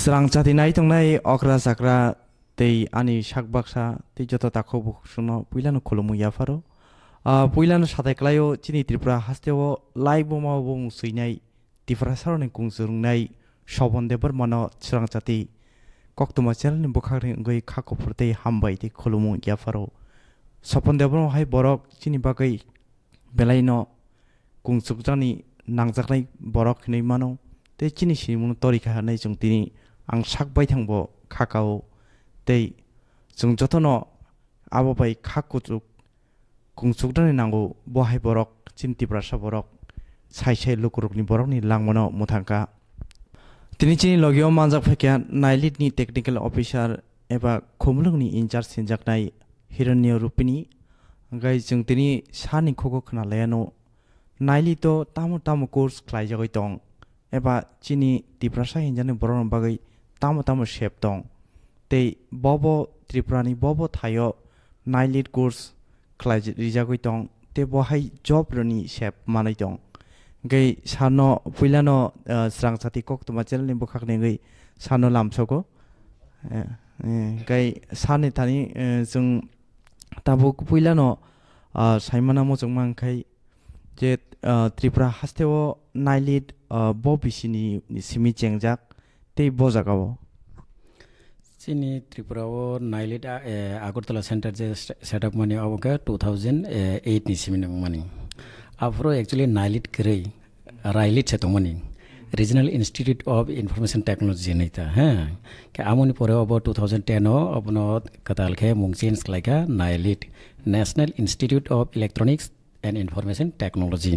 স্রাং চাতি নাই তংনাই অগ্রা জাগ্রা তেই আনি শাক বাক্সা তেই যত তাকো শুনো পুইলানো খোলমু ইয়াফারো পুইলানো সাথে ক্লাইও চিনি ত্রিপুরা হাস্তেও লাই বোমা বং সুইনাই ত্রিপুরা সারনে সবন দেবর মন স্রাং চাতি কক্তমা চ্যানেলনি বুখারিং গই খাকোফুর তেই হামবাই তেই খোলমু সপন দেবর হাই বরক চিনি বাগৈ বেলাইন কুংসুকজানি নাংজাকনাই বরক হিনৈ মানো তে চিনি সিমুন তরিকা হানাই জং তিনি ang sakbai thangbo khakao tei जों जतनो abo bai khak kuchuk kungsukdani nango bohai borok chinti prasa borok sai sai lukurukni borok ni langmano muthangka তিনি চিনি লগিও মানজাক ফেকিয়া নাইলিটনি টেকনিক্যাল অফিসার এবা খুমলুংনি ইনচার্জ সিনজাকনাই হিরণ্য রূপিনি গাই जों তিনি সানি খোকো खोनालायानो नाइलितो तामो तामो कोर्स ख्लाइजागै दं एबा चिनि तिप्रासा हिनजानि बरन बागै tamo tamo shep tong tei bobo tripurani, bobo thayo nailit course khlai rijagoi tong te bo hai job roni shep manai tong gei sano, puilano uh, srang sati kok tuma channel ni bukhak ne gei sano lam soko eh, eh, gei sane tani eh, jung tabo puilano uh, saimana mo jung mang khai je uh, tripura hasteo nailit bo bisini simi chengjak bo jagao চিনি ত্রিপুরাও NIELIT Agartala centre যে আপ মানে two thousand eight নিসিমি মানে আফ্রো actually NIELIT করে রাইলিট সে মানে। Regional institute of information technology নইতা হ্যাঁ কে আমনি পরে অব টু থাউজেন্ড টেনও অবন কাতালখে মুং change Laika NIELIT national institute of electronics and information technology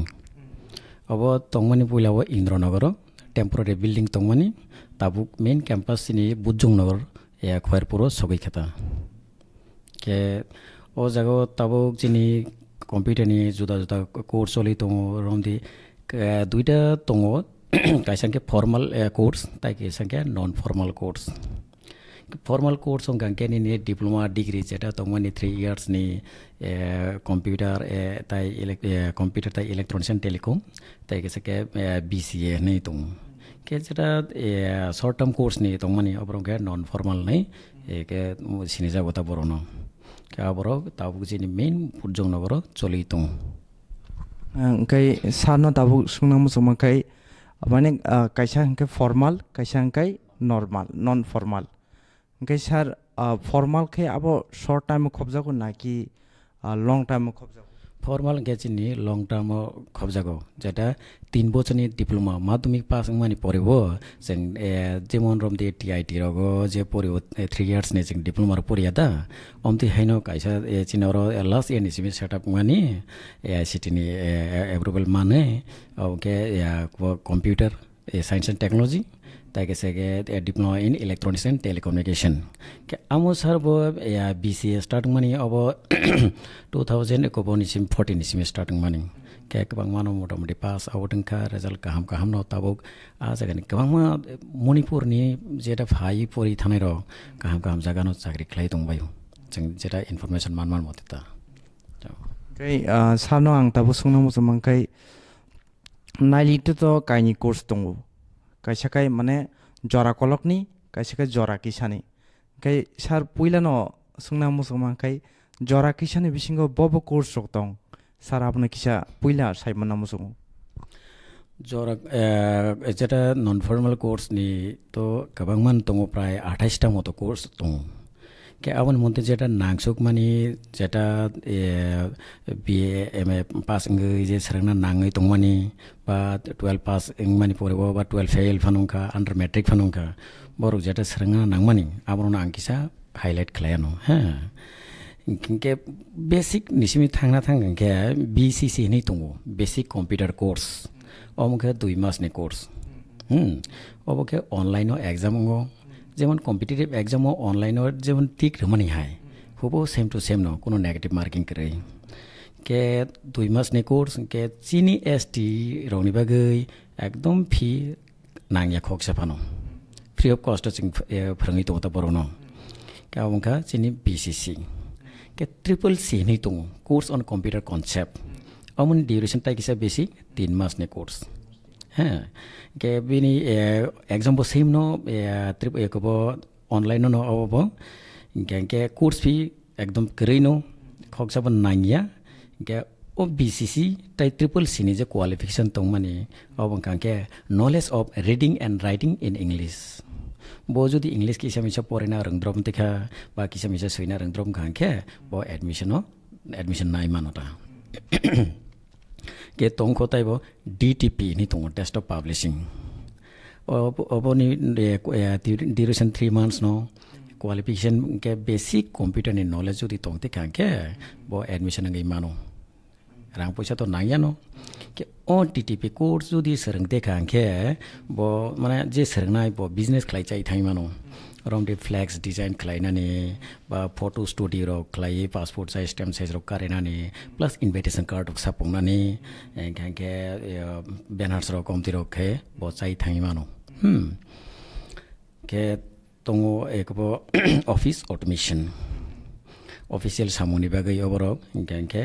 of তংমানি পুইলাব ইন্দ্রনগর টেম্পোরারি বিল্ডিং তংমানি তাবুক মেইন ক্যাম্পাস চিনি বুজুংনগর ya khwair puro sogai khata ke o jago tabo jini computer ni juda juda course oli tongo romdi দুইটা tongo kaisangke formal course tai kaisangke non formal course formal course ong gangke ni diploma degree jeta tongmani 3 years ni computer tai computer tai electronics and telecom tai kaisake bca nei tong short term course নি অবরং কে non যাব বড় ন কে আবর তাবু জিনি main পুরজং নগর চলি suma kai মানে কাইসা হাঙ্কে formal কাইসা হাঙ্কাই নর্মাল নন ফর্মাল হাঙ্কাই স্যার ফর্মাল খাই আবো শর্ট টাইমে খবজাগো নাকি লং টাইমে খবজাগো ফর্মাল গেছিনি লং টার্ম খবজাগো। যেটা তিন বছরনি ডিপ্লোমা মাধ্যমিক পাস মানে পড়ব। जों যেমন রম দিয়ে টিআইটি রগ, যে পড়ব থ্রি ইয়ার্স নে जों ডিপ্লোমার পড়িয়া দা। অমতি হাইনো কাইসা চিনর লাস্ট ইয়ার নিসিমি সেটআপ মানি এআইসিটিনি এপ্রুভেল মানে computer science and technology ᱛᱟᱜᱮᱥᱮᱜᱮ diploma in electronics and telecommunication ᱠᱮ ᱟᱢᱚ ᱥᱟᱨᱵᱚ ᱭᱟ BCA starting mani abo 2000 ko boni sim 14 sim starting mani ke kabang mano motamoti pass out ka result kaham kaham no tabok a jagan kabang ma manipur ni jeta phai pori thanai ro kaham kaham jaga no chakri khlai tong bai jeng jeta information man man motita kai sarno ang tabu sungna mo jomang kai naili to kaini course tongo কাইসাকাই মানে জরা কলকনি কাইসাকাই জরা কিসানি কাই সার পুইলানো সুংনা মুসলমান কাই জরা কিসানি বিসিঙ্গ বব course রক্তং সার আপনার কিসা পুইলা সাইমনা মুসলমান। জরা যেটা নন ফর্মাল কোর্সনি তো গোবাংমান তো প্রায় আঠাইশটা মতো কোর্স তো। আমার মধ্যে যেটা নাংসুক মানে যেটা বিএ এম এ পাস যে সেরকম নাঙই দংমানি বা টুয়েলভ পাস মানে পড়ব বা টুয়েলভ ফেল ফানুকা আন্ডার মেট্রিক ফানুকা বড় যেটা সেরকম নাংমানি আমার আংকিসা হাইলাইট খেলায়ানো হ্যাঁ কে বেসিক নিশিমি থাংনা থাঙ্গে বিসিসি হনি দङ বেসিক কম্পিউটার কোর্স অমুখে দুই মাসনি কোর্স হুম অবকে অনলাইনও এক্সাম যেমন কম্পিটিটিভ এক্সামও অনলাইনত যেমন ঠিক রমানি হয়। হুবো সেম টু সেম ন কোনো নেগেটিভ মার্কিং করে কে দুই মাস নে কোর্স কে চিনি এস টি রনি বাগৈ একদম ফি নাঙিয়া খক সাফানো ফ্রি অফ কস্ট চিং ফ্রঙি তো বড় কে অবংখা চিনি বিসিসি কে ট্রিপল সি নই তো কোর্স অন কম্পিউটার কনসেপ্ট অমন ডিউরেশন টাইকিসা বেশি, তিন মাস নে কোর্স হ্যাঁ কে বিনি এক্সাম বো সেম নো ট্রিপ একব অনলাইন নো অব কে কে কোর্স ফি একদম করেই নো খকসাব নাইয়া কে ও বিসিসি তাই ট্রিপল সিনি যে কোয়ালিফিকেশন দं মানে अब কাকে knowledge of reading and writing in English bo যদি ইংলিশ কিসা মিসা পড়েনা রংদ্রম দেখা বা কিসা মিসা সইনা রংদ্রম খাঙ্কে bo এডমিশন के तोंखो तय वो नि तङ तो टेस्ट ऑफ पब्लिशिंग अब अब नहीं ये थ्री मंथ्स नो। क्वालिफिकेशन के बेसिक कम्प्युटर ने नॉलेज जो दी तोंते कहाँ के वो एडमिशन अंगे मानो। राम पैसा त नहीं यानो के ओ DTP कोर्स जो दी सरंग दे कहाँ के वो माना जी सरंग ना ही बिजनेस क्लाइंट चाहिए था ही मानो। रौंडे फ्लेक्स डिज़ाइन खालायनानै बा फट' स्टुडिअ'आव खालायो पासपर्ट साइज़ स्टेम्प साइजआव खारायनानै प्लास इनभाइटेसन कार्डआव सापंनानै खायखे बेनार्सआव कमतिराव खे बचाय थाङिमानो खे दङ एकबो अफिस अट'मेसन अफिसियेल सामुनि बागै अबरक खायखे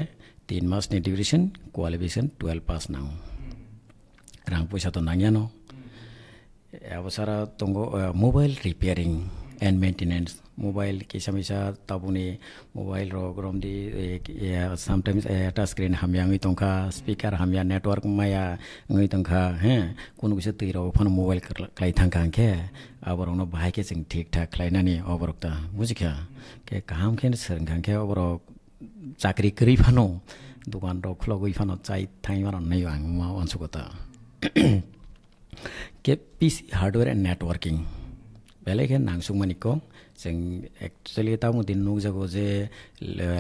तिन मासनि डिउरेसन कुवालिफिकेसन टुवेल्भ पास नाङो रां पइसा त ना అవసర తొంగో mobile repairing and maintenance mobile के समस्या छ उन्हें मोबाइल रो ग्रोम दी समटाइम्स टच स्क्रिन हामी या तङ्खा स्पिकर स्पीकर यहाँ नेटवर्क माया गई तंखा हैं कुन चाहिँ तिरो फोन मोबाइल खलाई थंका के अब रोनो भाई के सिंह ठीक ठाक खलाइनानी अबरकता बुझिख्या के काम खेन सरंखा के अबर चाकरी करी फनो दुकान रो खुलो गई फनो चाय थाई मार नै वांग मा त onsukota के पिसि हार्डवेयर एन्ड नेटवर्किङ बेलेग नांसुं मानिको जों एक्चुअली तामु दिन नुजागो जे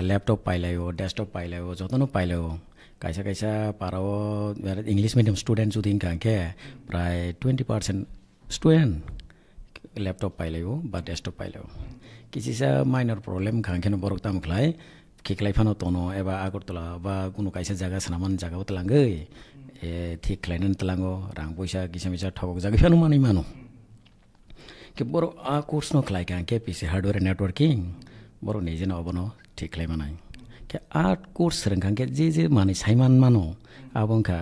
laptop पाइलायो desktop पाइलायो जतनो पाइलायो कायसा कायसा पाराव English medium student जुदि कांखे प्राय टुवेन्टी पार्सेन्ट स्टुडेन्ट ल्यापटप पाइलायो बा डेस्कटप पाइलायो किसिसा माइनर प्रब्लेम खांखेन बरक तामुखलाय खिखलायफानो तनो एबा आगरतला बा कुनु थे क्लाइन्ट लाङ रां पैसा किसा मिसा ठगक जागे फेनो मानै मानो के बरो आ कोर्स न क्लाइ के पिसे हार्डवेयर नेटवर्किङ बरो निजे न अबनो ठिक क्लाइ मानै के आ कोर्स रंगा के जे जे मानै साइमान मानो आबंखा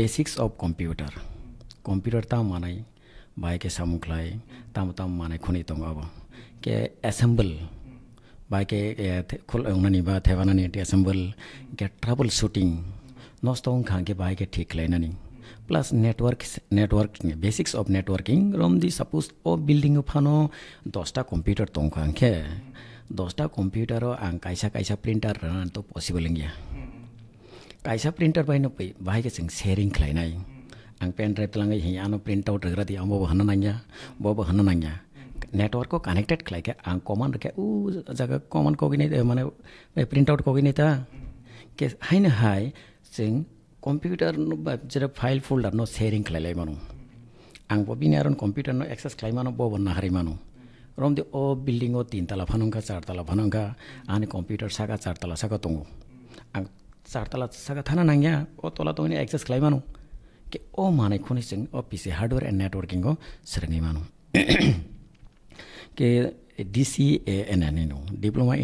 बेसिक्स अफ कम्पिउटार कम्पिउटार ता मानै बाइके सामुख्लाय ताम ताम मानै खनि तंग अब के एसेम्बल बाइके खोल उनानि बा थेबानानि एसेम्बल के ट्रबल सुटिङ नष्ट खांके बाइके ठीक लाइनानि plus network networking basics of networking रम दि सपोज़ ओ बिल्डिङ फानो दसटा कम्पिउटार दं खांखे दसटा कम्पिउटार आं कायसा कायसा प्रिन्टार तो पसिबल गया कायसा प्रिन्टार बायनो बाहायके जों शेरिं खालायनाय आं पेन ड्राइभ तलाङै हि आनो प्रिन्ट आउट होग्रा दि आंबो हनो नांगिया बबो हनो नांगिया नेटवर्क को कानेक्टेड खालायके, आं कमान रखे उ जागा कमान कगिनै माने प्रिन्ट आउट कगिनै ता के हाइनो हाय जों कम्पिउटार जेरै फ़ाइल फोल्डार न सेयरिं खालायलाय मानो आंबो बिनि कम्पिउटार न एक्सेस खालायमानो बबो नाहारि मानो रमदि अ बिल्डिं अ तीन तला फानंगा चार तला फानंगा आनि कम्पिउटार सागा चार तला सागा दङ आं चार तला सागा थाना नांगिया अ तला तनि एक्सेस खालायमानो के अ माने खुनि जों अ पिसि हार्डवेयर एन्ड नेटवर्किं अ सोलोङै मानो के डिसिएएनएन डिप्लोमा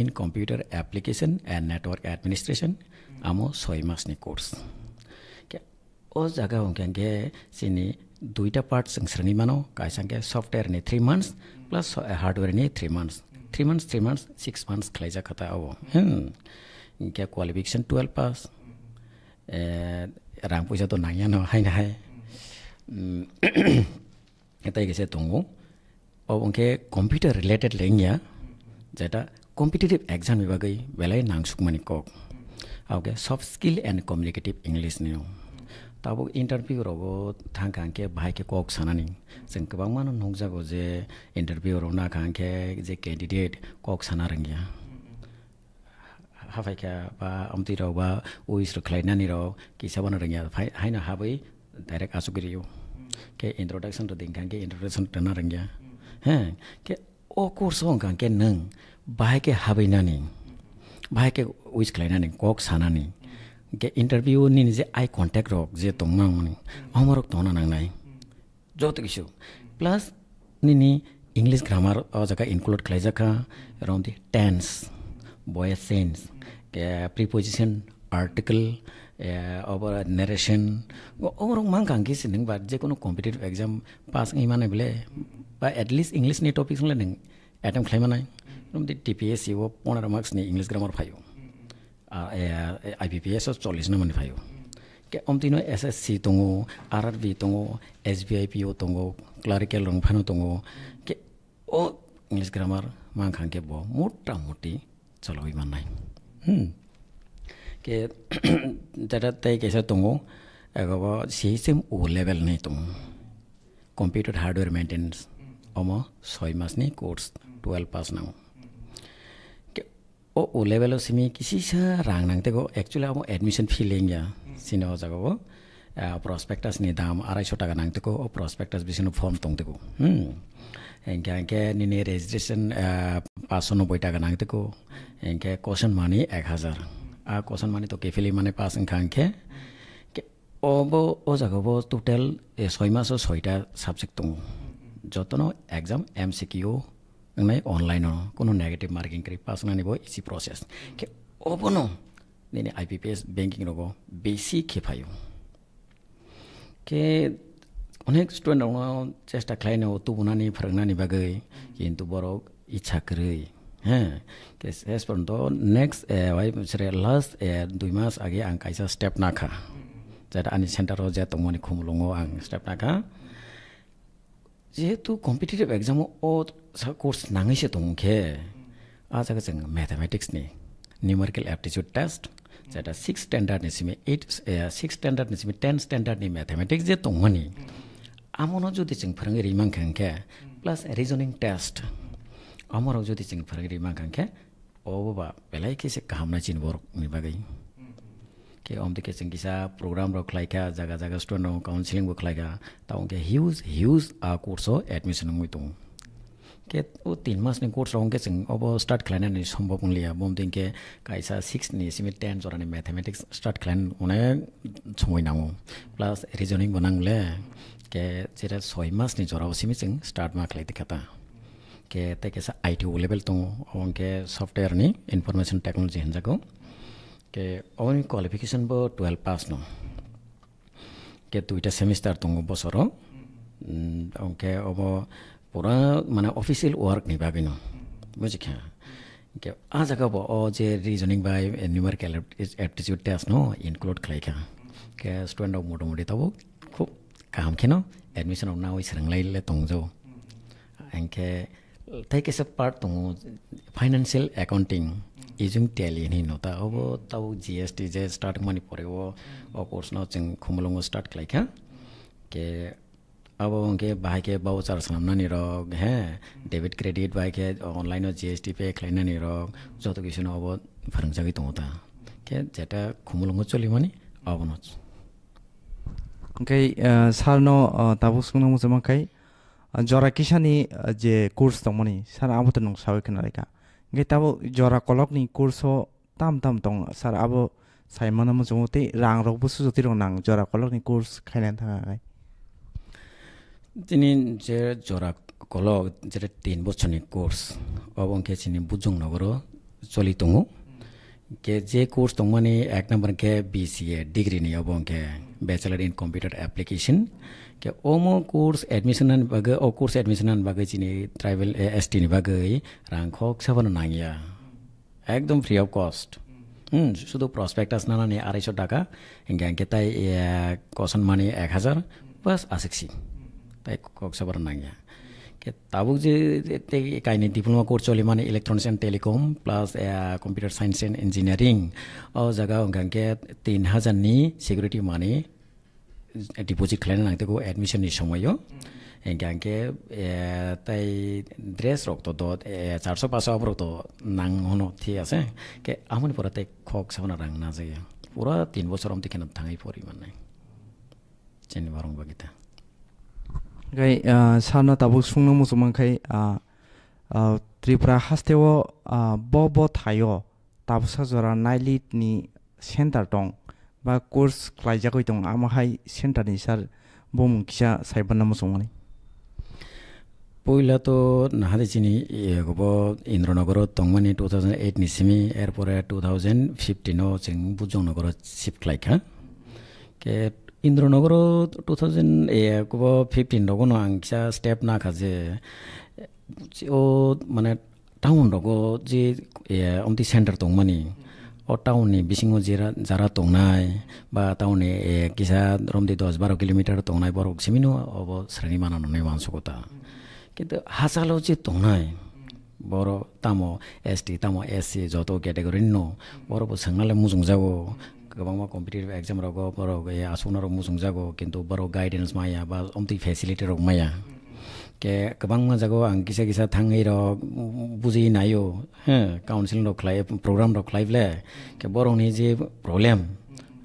আমো ছয় মাছ নি কোর্স ও জায়গা হংকে সিনি দুইটা পার্ট শ্রেণী মানো কাইসঙ্গে সফটওয়্যার নি থ্রি মান্থস প্লাস হার্ডওয়্যার নি three months three months three months six months খেলাইজা কথা হবো ইনকে কোয়ালিফিকেশন টুয়েলভ পাস রাম পয়সা তো নাইয়া নাই না এটাই গেছে তঙ্গু অবংকে কম্পিউটার রিলেটেড লেঙ্গিয়া যেটা কম্পিটিটিভ এক্সাম বিভাগই বেলায় নাংসুকমানি কক आवगे soft skill and communicative English neo. ताबो इन्टारभिउरावबो थांखांखे बाहायखे कक सानानि जों गोबां मानो नंजागौ जे इन्टारभिउराव नाखांखे जे केन्डिडेट कक साना रोंगिया। हाफायखा बा अमतिराव बा उइसरो खालायनानिराव किसाबानो रोंगिया। हायनो हाबै डाइरेक्ट के इन्ट्रोडाक्सन र दिंखांखे इन्ट्रोडाक्सन टना रोंगिया। हे, के अ कोर्स हंखांखे नों बाहायखे हाबैनानि ভাইকে উইচ খেলাইনা নি কক সানা নি। কে ইন্টারভিউ নি যে আই কন্টাক্ট রক যে তোমাং মানে আমারক তো না নাই। যত কিছু প্লাস নি নি ইংলিশ গ্রামার অ জায়গা ইনক্লুড খেলাই জাকা এরম দি টেন্স বয়ে সেন্স কে প্রিপোজিশন আর্টিকেল অবর নেরেশন অমরক মান কাঙ্কি বা যে কোনো কম্পিটিটিভ এক্সাম পাস ইমানে বলে বা এটলিস্ট ইংলিশ নি টপিক হলে নেন attempt room the T P S U পোন্ধৰ মাৰ্কছ নি English grammar ফাইও I P P এছত চল্লিছ নম্বৰ ফাইও অমতি নহয় এছ এছ চি দঙ R R B তঙ S B I P O' দঙ clerical ৰংফানো তঙ কে অ' ইংলিছ গ্ৰামাৰ মাংখাংকে ব মোটামুটি চলাব ইমান নাই কে দাদা তাই কেছে দঙ এগব চি চিম অ' লেভেল নেই দঙ কম্পিউটাৰ হাৰ্ডৱেৰ মেইনটেনেঞ্চ অম ছয় মাছনি কোৰ্স টুয়েলভ পাছ নাও अम सय मासनि कोर्स टुवेल्भ पास नाव ओ ओ लेभेलाव सिमी किसिसा रां नांतेगो एक्चुअली अब एडमिसन फी लेंगे सिनो जागो प्रस्पेक्टासनि दाम आरायस' टाका नांतेगो ओ प्रस्पेक्टास बिसोरनो फर्म दंतेगो एंके एंके निनि रेजिस्ट्रेशन पाँचश नब्बई टाका नांतेगो एंके कशन मानि एक हाजार आ कशन मानि तो केफिली माने पास ओंखांखे अब ओ जागाबो टोटेल सय मासआव सयटा साबजेक्ट दङ जतनो एग्जाम एम सि किउ नोंनाय अनलाइनाव কোনো नेगेटिभ मार्किं करि पास नानिबो इजि प्रसेस के अबनो दिनै आइपिपिएस बेंकिं रगो बेसि खेफायो के अनेक स्टुडेन्टआवनो चेष्टा खालायनायाव तुबुनानि फोरोंनानि बागै खिन्थु बर' इच्छा करै হ্যাঁ শেষ পর্যন্ত নেক্সট बिसोरो लास्ट दुइ मास आगे आं कायसा स्टेप नाखा जेट आंनि सेन्टाराव जे दंमोन खुमलुङाव आं स्टेप नाखा जिहेतु कम्पिटिटिभ एग्जामाव अ कर्स नाङैसो दंखे आ जागा जों मेथामेटिक्सनि निउमेरिकेल एप्टिचिउड टेस्ट, जेटा सिक्स स्टेन्डार्डनिसिम एइट सिक्स स्टेन्डार्डनिसिम टेन स्टेन्डार्डनि मेथामेटिक्स जे दंमोन आमनाव जुदि जों फोरोंगिरि मांखांखे प्लास रिजनिं टेस्ट अमराव जुदि जों फोरोंगिरि मांखांखे अबा बेलायखेसे गाहामनायसिन बर'नि बागै के अमदिके जों किसा प्रोग्राम रख खालायखा जागा जागा स्टुडेन्ट काउन्सिलिंबो खालायखा ताव के हिउज हिउज आ कोर्सआव एडमिसन मुइ কে ও তিন মাস নি কোর্স রং কে সিং অব স্টার্ট ক্লান নি সম্ভব উনলি আবম দিন কে কাইসা 6 নি সিমি 10 জরানি ম্যাথমেটিক্স স্টার্ট ক্লান উনে ছময় নাও প্লাস রিজনিং বনাংলে কে জেরা 6 মাস নি জরাও সিমি সিং স্টার্ট মার্ক লাইতে কাতা কে তে কে সা আইটি ও লেভেল তো ওং কে সফটওয়্যার নি ইনফরমেশন টেকনোলজি হেন জাগো কে ওন কোয়ালিফিকেশন ব 12 পাস নো কে দুইটা সেমিস্টার তো বছর ওং কে অব 보라 만나 오피셜 워크 니 바비노 무지카 के आज का ओ जे reasoning by numerical aptitude test no include खलाई का के स्टूडेंट ऑफ़ मोटो मोटी तब खूब काम खेनो एडमिशन ऑफ़ ना सरंगलाई ले तंग जो एंके थाई के सब पार्ट तंग फाइनेंशियल अकाउंटिंग इजुम टैली नि नोता अब तब जीएसटी जे स्टार्ट मनी पड़े वो कोर्स नो चिंग खुमलोंगो स्टार्ट खलाई का के अब के बाइके बाउचार खालामनानै रग हे डेबिट क्रेडिट बाइके अनलाइनाव जीएसटी पे खालायनानै रग जत किसुन अब फोरोंजागै दङ ता के जेटा खुमलुङाव चलिमानि अब न ओमफ्राय सारनो दाबो सोंनो मोजांखाय जरा किसानि जे कोर्स दंमोन सार आबोथ नों सावै खोनालायका ओमफ्राय दाबो जरा कलकनि कोर्सआव ताम ताम दं सार आबो साइमाना मोजां ते रां रगबो सुजुति रं नां जरा कलकनि कोर्स তিনি যে জৰা কল যে তিনি বছৰী কোৰ্চ অবংকে চিনি বুজুং নগৰ চলি তুমো কে যে কৰ্চ তুম মানে এক নম্বৰ কে বি চি এ ডিগ্ৰী নি অবংকে বেচেলাৰ ইন কম্পিউটাৰ এপ্লিকেশ্যন কে অম কোৰ্চ এডমিশ্যন বাগে অ কৰ্চ এডমিশ্যন আন বাগে চিনি ট্ৰাইবেল এছ টি নি বাগৈ ৰাংখক চাবনো নাঙিয়া একদম ফ্ৰী অফ কষ্ট শুধু প্রসপেক্ট আস না আড়াইশো টাকা গ্যাংকে তাই কসন মানে এক হাজার বাস আসেছি કક્ષાપરના કે તાબુક જે તે કાંઈ નહીં ડિપ્લોમા કોર્સ ચોલે મને electronics and telecom plus computer science and engineering જગા કે તીન હાજારની સિક્યુરિટી માની ডিপোজিট খেলেন নাং তেগো এডমিশন নি সময়ও এঙ্কে তাই ড্রেস রক্ত দত চারশো পাঁচশো রক্ত নাং হনো ঠিক আছে। কে আমনি পরে তাই খক সামনে রাং না যায় পুরা তিন বছর অমতি কেন থাঙাই পরি মানে। চেনি বারং বাগিতা ओमफ्राय सारना दाबो सुंनो मोजोमोनखाय त्रिपुरा हास्टेलाव ब ब थायो दाबसा जरा नाइलिटनि सेन्टार दं बा कर्स लाइजाखै दं आमाहाय सेन्टारनि सार बमुखिया सायबानो मोजोमोन পইলা তো নাহাতে চিনি হ'ব ইন্দ্ৰনগৰত তং মানে টু থাউজেণ্ড এইট নিচিমি ইয়াৰ পৰা টু থাউজেণ্ড ফিফটিনত চিং ভোজনগৰত চিফ্ট লাইখা কে Indranagar two thousand a fifteen दो आं स्टेप ना खाजे मैं टाउन दो অমতি अमती सेंटर दंग ও টাউনে বিশিং যারা যারা টংনাই বা টাউনে এ কিসা রমদি দশ বারো কিলোমিটার টংনাই বড় সিমিনো অব শ্রেণী মাননে মানসকতা কিন্তু হাসালও যে টংনাই বড় তামো এস টি তামো এস সি যত ক্যাটেগরি নো বড় সঙ্গালে মজুং যাব गोबां कम्पिटिटिभ एग्जाम रग बर' आसुनार मुजुं जागो किन्तु बर' गाइडेन्स माया बा अमति फेसिलिटि रग माया। के गोबां मोजागो आं किसा किसा थाङै रग बुजि नायो हो काउन्सिल रग ख्लाय प्रग्राम रग ख्लायब्ले के बर'नि जे प्रब्लेम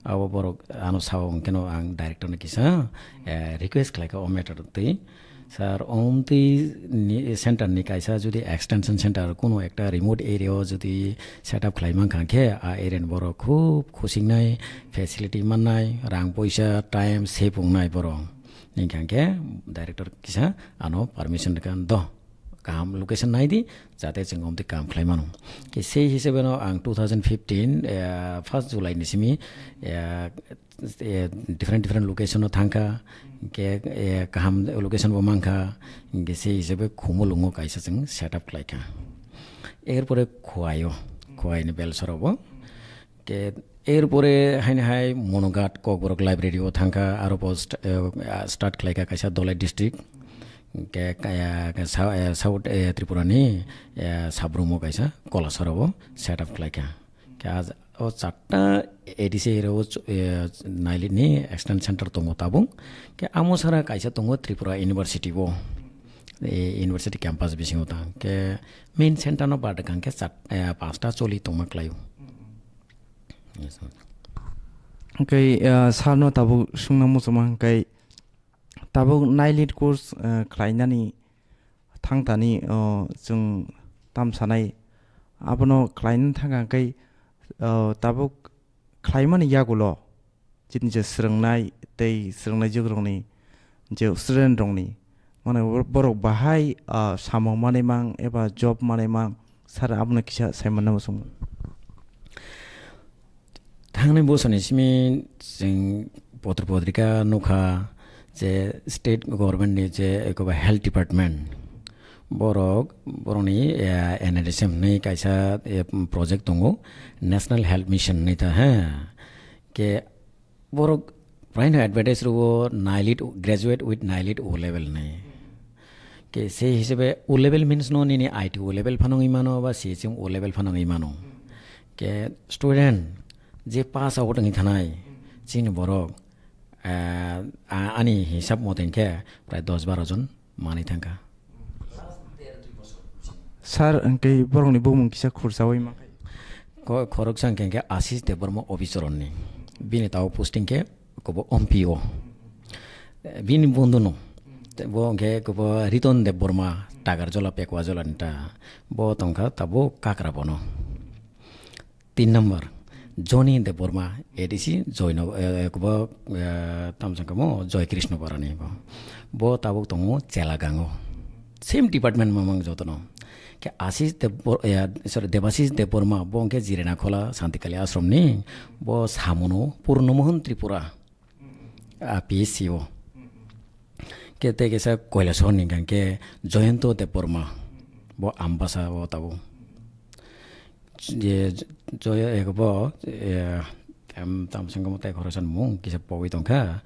अब बर' आनो साव केन आं डाइरेक्टरनो किसा रिक्वेस्ट खालायखो मेटार तै স্যার অমতি সেন্টারনি কাইসা যদি এক্সটেনশন সেন্টার কোনো একটা রিমোট এরিয়াও যদি সেট আপ খালাইমান খাঁখে আ এরেন বড় খুব খুশিংনাই ফেসিলিটি মাননাই রাং পয়সা টাইম সেভ নাই বড় নিখাঁখে ডাইরেক্টর কিসা আনো পারমিশন দ কাম লোকেশ্যন নাই দি যাতে চিংগমতে কাম খাই মানুহ। কি সেই হিচাপে ন two thousand fifteen first July নিচিমি different different লোকেশ্যনত থাংখা কাহাম লোকেশ্যন বমাংখা সেই হিচাপে খুমু লুঙো কাইছা যেন চেট আপ খাইখা এরপরে খুৱাই খুৱাইনি বেলচৰ হ'ব কে এৰপৰে হাইনে হাই মনগাঁত কক বৰক লাইব্ৰেৰীও থাংখা আৰু ষ্টাৰ্ট খাইখা কাইছা দলাই ডিষ্ট্ৰিক্ট साउथ त्रिपुरानि साब्रुमो कायसा कलासरावो सेट अप खालायखा के आज ओ चारटा एडिसि एराव नाइलिटनि एक्सटेन्ट सेन्टार दङ ताबुं के आमसारा कायसा दङ त्रिपुरा इउनिभार्सिटिबो इउनिभार्सिटि क्याम्पास बिसिङाव ता के मेन सेन्टारनो बारदों के चार पाँचटा चलि दङ क्लायो ओमफ्राय सारनो ताबु सुंना मुसुमा ओमफ्राय ताबो नाइलिट कर्स खालायनानै थांतानि जों तामसानाय आबनो खालायनो थाखाय ताबो खालायमानि यागुल' जिनि जे सोलोंनाय दै सोलोंनाय जोग्रंनि जे स्टुडेन्ट दंनि माने बर' बाहाय साम' माने मां एबा जब माने मां सार आबनो किसा साइमोन नामा सम थांनाय बोसोरनिसिमि जों पत्र पत्रिका नुखा যে स्टेट गभर्नमेन्टनि जे एखौबा हेल्थ डिपार्टमेन्ट बरक बर'नि एन एड एस एम नै कायसा प्रजेक्ट दङ नेसनेल हेल्थ मिशन नै ता हा के बरक प्रायनो एडभार्टाइज रहो NIELIT graduate with NIELIT O level नै के সেই হিসেবে ও level means no Nini I T O level ফানং ইমানো বা C H M O level ফানং ইমানো কে স্টুডেন্ট যে পাস আউট থানায় চিনি বরক আনি হিচাপ মতে প্ৰায় দহ বাৰজন মানি থাকা ছাৰ বৰংনিছা খৰচা হয় খৰগ চাং কেংকে আশীষ দেৱবৰ্ম অভিচৰণনি বিনি তাও পোষ্টিংকে ক'ব অম পি অ বিন বন্ধু ন বংকে ক'ব ৰিতন দেৱবৰ্মা টাগাৰ জলা পেকোৱা জলা নিটা ব টংকা তাবো কাকৰাব ন তিনি নম্বৰ 조니 인데 보르마 에디시 조이노 에고바 탐상가모 조이 크리스노 바라니 보 चेला गाङ हो सेम डिपार्टमेन्ट ममङ जोतनो के आशिष देव सरी देवाशिष देववर्मा बोंके जिरेना खोला शान्तिकाली आश्रम नि बो हो पूर्णमोहन त्रिपुरा पिएससिओ के त्यही के छ के जयन्त देववर्मा बो आम्बासा हो तब যে জয় একব তামসঙ্গ মতে ঘরসান মুং কিসে পবি তংখা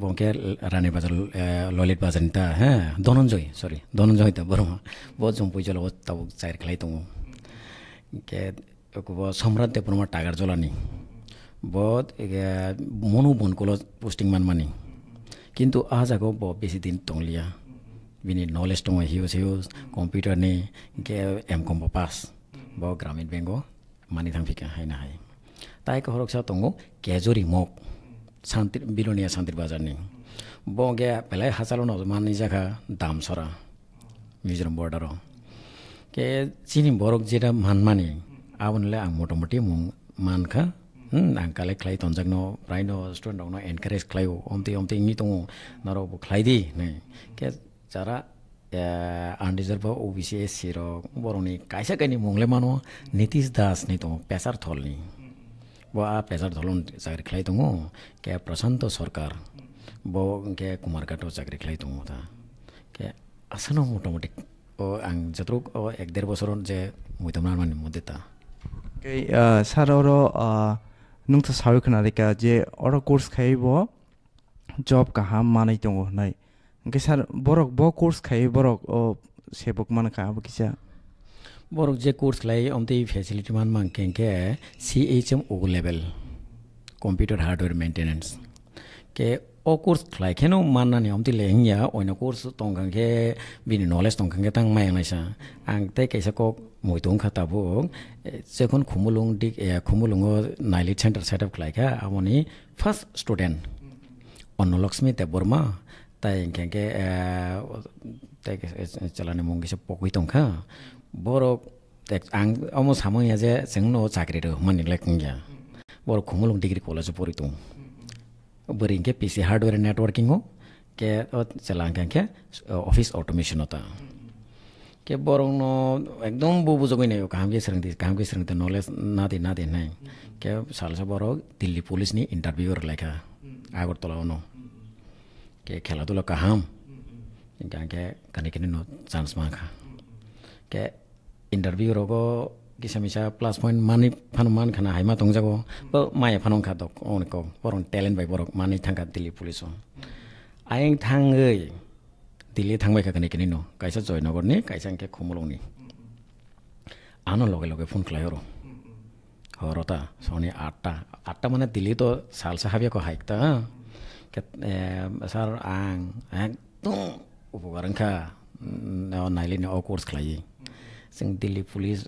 বংকে রানী বাজার ললিত বাজার নিতা হ্যাঁ ধনঞ্জয় সরি ধনঞ্জয় তা বরমা বহুত জম পয়সা লো তাব চাইর খেলাই দङ কে একব সম্রাট দে বরমা টাগার জলানি বহুত মনো বনকল পোস্টিং মান মানি। কিন্তু আজ আগো ব বেশি দিন তংলিয়া বিনি নলেজ দङ হিউজ হিউজ কম্পিউটারনি কে এম কম পাস ब ग्रामीण बङ्गो मिठाक हैन मोक मगर विल सानिर बजार नि बगे बसाल दामसराजोरम बर्डार के बजेट मनमा आलै आउँ मती मन आलिट्लाइ थनजा र प्राइन स्टुडेन्ट एनकरेज खायो अमते नरो दो नै के जरा आनरिजार्भ ओबीसी बि सि एस सि र बर'नि खायसे खायनै मुंलाय मानो? नितिश दासनि दङ पेसार थलनि। बा पेसार थलन साख्रि खालाय दङ के प्रशान्त सरकार बो के कुमारघाटआव साख्रि खालाय दङ दा के आसानाव मतामति आं जेत्र एक देर बोसोराव जे मुदमना मानि मुदे दा साराव र नोंथ' जे अर कर्स खायब जब काहा मानै दङ होननाय job kaham manai tongo nai Kay sar borok bo course khai borok o sebok man ka abo kisa बरक जे कोर्स खालाय अमते फेसिलिटी मान मान केंके CHM O level computer hardware maintenance के ओ कोर्स खालाय खेनो माननानि अमते लेंया ओइनो कोर्स तंगांके बिनि नलेज तंगांके तां माय नायसा आं ते कैसा को मोइतों खाताबो जेखन खुमुलुं दिक खुमुलुंगो NIELIT centre setup खालायखा आमनि first student अन्नलक्ष्मी Debbarma tayangkan ke tak jalan ni mungkin sepok itu kan borok tak ang amu samu ni aja senno cakri tu mana lekengnya borok kumulung degree kolej sepori tu beriing ke PC hardware networkingo ke jalan kan ke office automation ata ke borong no, ekdom bubu juga ini, kerja sering tu, kerja sering tu knowledge, nanti nanti, nai, ke salah satu borong, Delhi Police ni interviewer lekha, agak tolong no. কে খেলাধুলা কাহাম কে কানি কানি chance মাখা কে interview রোগো কিসা মিসা প্লাস পয়েন্ট মানি ফানো মান খানা হাইমা তংজাগো বা মায়ে ফানো খা দক অনেক বরং ট্যালেন্ট বাই বরক মানি থাকা দিল্লি পুলিশ। আইং থাঙ্গই দিল্লি থাংবাই খাখানি কিনি ন, কাইসা জয়নগরনি কাইসা আংকে খমলংনি আনো লগে লগে ফোন খালাই হরো। হরতা, সনি আটটা আটটা মানে দিল্লি তো সালসা হাবিয়া কো হাইকতা হ্যাঁ। saar aan aan कोर्स खिलाइए सिंह दिल्ली पुलिस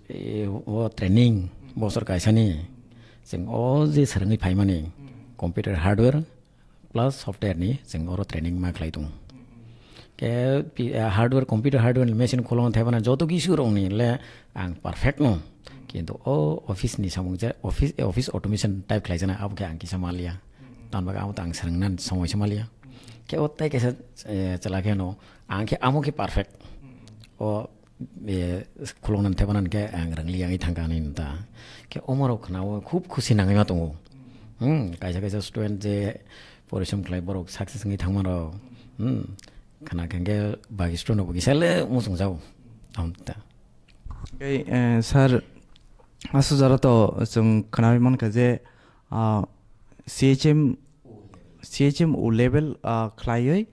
ट्रेनिंग बहुत सर कैसानी सिंह और जे सरंगी फाइ हार्डवेयर प्लस सॉफ्टवेयर नहीं ट्रेनिंग में खिलाई तू के हार्डवेर कंप्यूटर हार्डवेर मेसिन खोलो जो तो किसी रहो नहीं नो किंतु ओ ऑफ़िस नहीं समझ ऑफ़िस ऑफ़िस ऑटोमेशन टाइप खिलाई अब क्या आंकी लिया tanpa kamu tang serang nan semua sama liya ke otai ke chala ke no angke amu ke perfect o kulong nan tebanan ke angrang liya ngi thang kanin ta ke omaro khna o khub khusi nangai ma tungu hm kaisa kaisa student je পরিশ্রম খেলাই বড় success গিয়ে থাকমার হুম খানা খেঙ্গে বাকি student বগি সালে মুসং যাও আমতা এই sir আসু যারা তো চং খানা মান কাজে সিএইচএম CHM u level khlaioi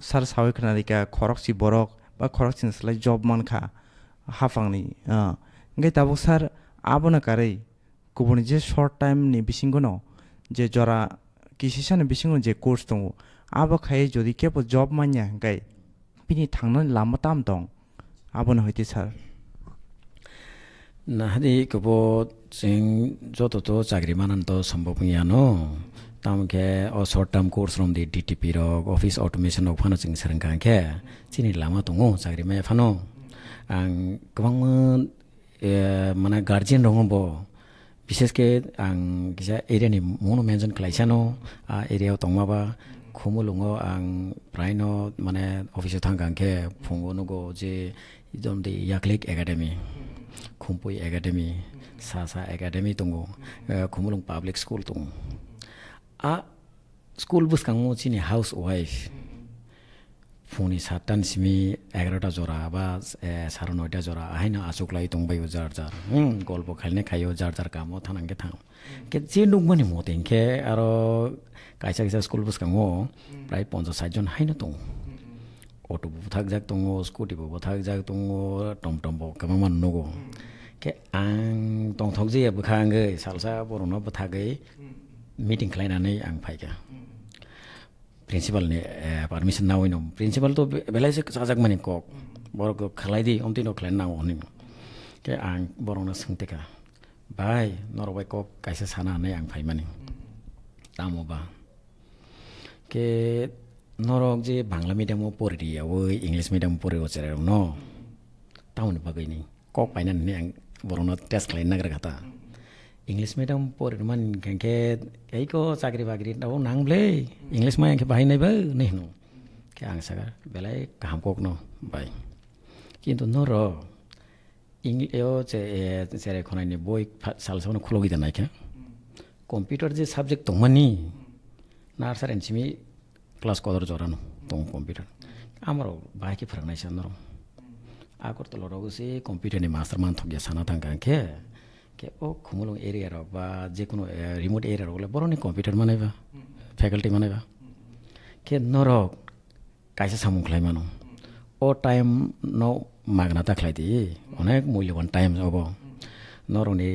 sar sawi khna rika khorok si borok ba khorok sin slai job man kha hafang ni ngai tabuk sar abona karei kubun je short time ni bisingono je jora kisisane bisingono je course tongo abo khai jodi kepo job manya gai pini thangna lama tam tong abona hoite sar না হাদি কব যেন যত তো চাকরি মানান তো সম্ভব ইয়ানো tamke o short term course from the dtp ro office automation of phano ching serang kan ke chini lama tong ngo sagri me phano ang kwang mana guardian rong bo bishes ke ang kisa area ni mono mention klaisano a area tong ma ba khomu lung ang praino mana office thang kan ke phongo no go je jom de yaklek academy khumpui academy sasa academy tong khumulung public school tong uh school बुसखाङो Chini house wife फुंनि सातथानिसिमि एगार'था जरा बा साराय नयथा जरा आहायनो आसुक्लाय दंबायो jar jar गल्प खायने खायो jar jar कामाव थानांगे थां के जे नुगमानि मतेंखे आरो कायसा कायसा स्कुल बुसखाङो प्राय पन्सास सातजन हायनो दङ अट'बो बुथागजाक दङ स्कुटिबो बुथागजाक दङ टमटमबो गोबां मान नगो के आं दंथक जे बुखाङो सालसा बर'नाव बुथागै मिटिं खालायनानै आं फायगा प्रिन्सिपालनि पारमिसन नावैनो प्रिन्सिपाल त बेलायसो जाजाक माने कक बर'खौ खालायदि अमतिनो खालायनो नांगौ होनो के आं बर'नो सोंतेका भाइ नरबाय कक कायसे सानानै आं फायमानि तामोबा के नरक जे बांला मिडियामाव परियावो इंलिस मिडियामाव परियाव चेराव न टाउन बागैनि कक पाइनानै आं बर'नो टेस्ट खालायनो नागिरखाता English medium परिमान गैंके यही को चाकरी बाकरी दाव नांगले इंग्लिस में बाहाय नाइबो नै नु के आं सागार बेलाय गाहाम गगनो बाय किन्तु नर इयो जे जेरै खनायनि बय सालसावनो खुलगि दानायखो जे साबजेक्ट दंमानि नार्सार एनसिमि क्लास कदर जरानो कम्पिटर कम्पिउटार आमार बाहायखि फोरोंनायसो नर आगरतलाव से कम्पिटर कम्पिउटारनि मास्टार मानथगिया साना थांगांखे কমলং এৰিয়াৰ হওক বা যিকোনো ৰিম'ট এৰিয়াৰ হওক বোলে বৰণি কম্পিউটাৰ বনাইবা ফেকাল্টি বনাইবা কে নৰক কাইছে চামু খেলাই মানুহ অ' টাইম ন মাগনা তাক খাই অনেক মূল্যবান টাইম হ'ব নৰকনি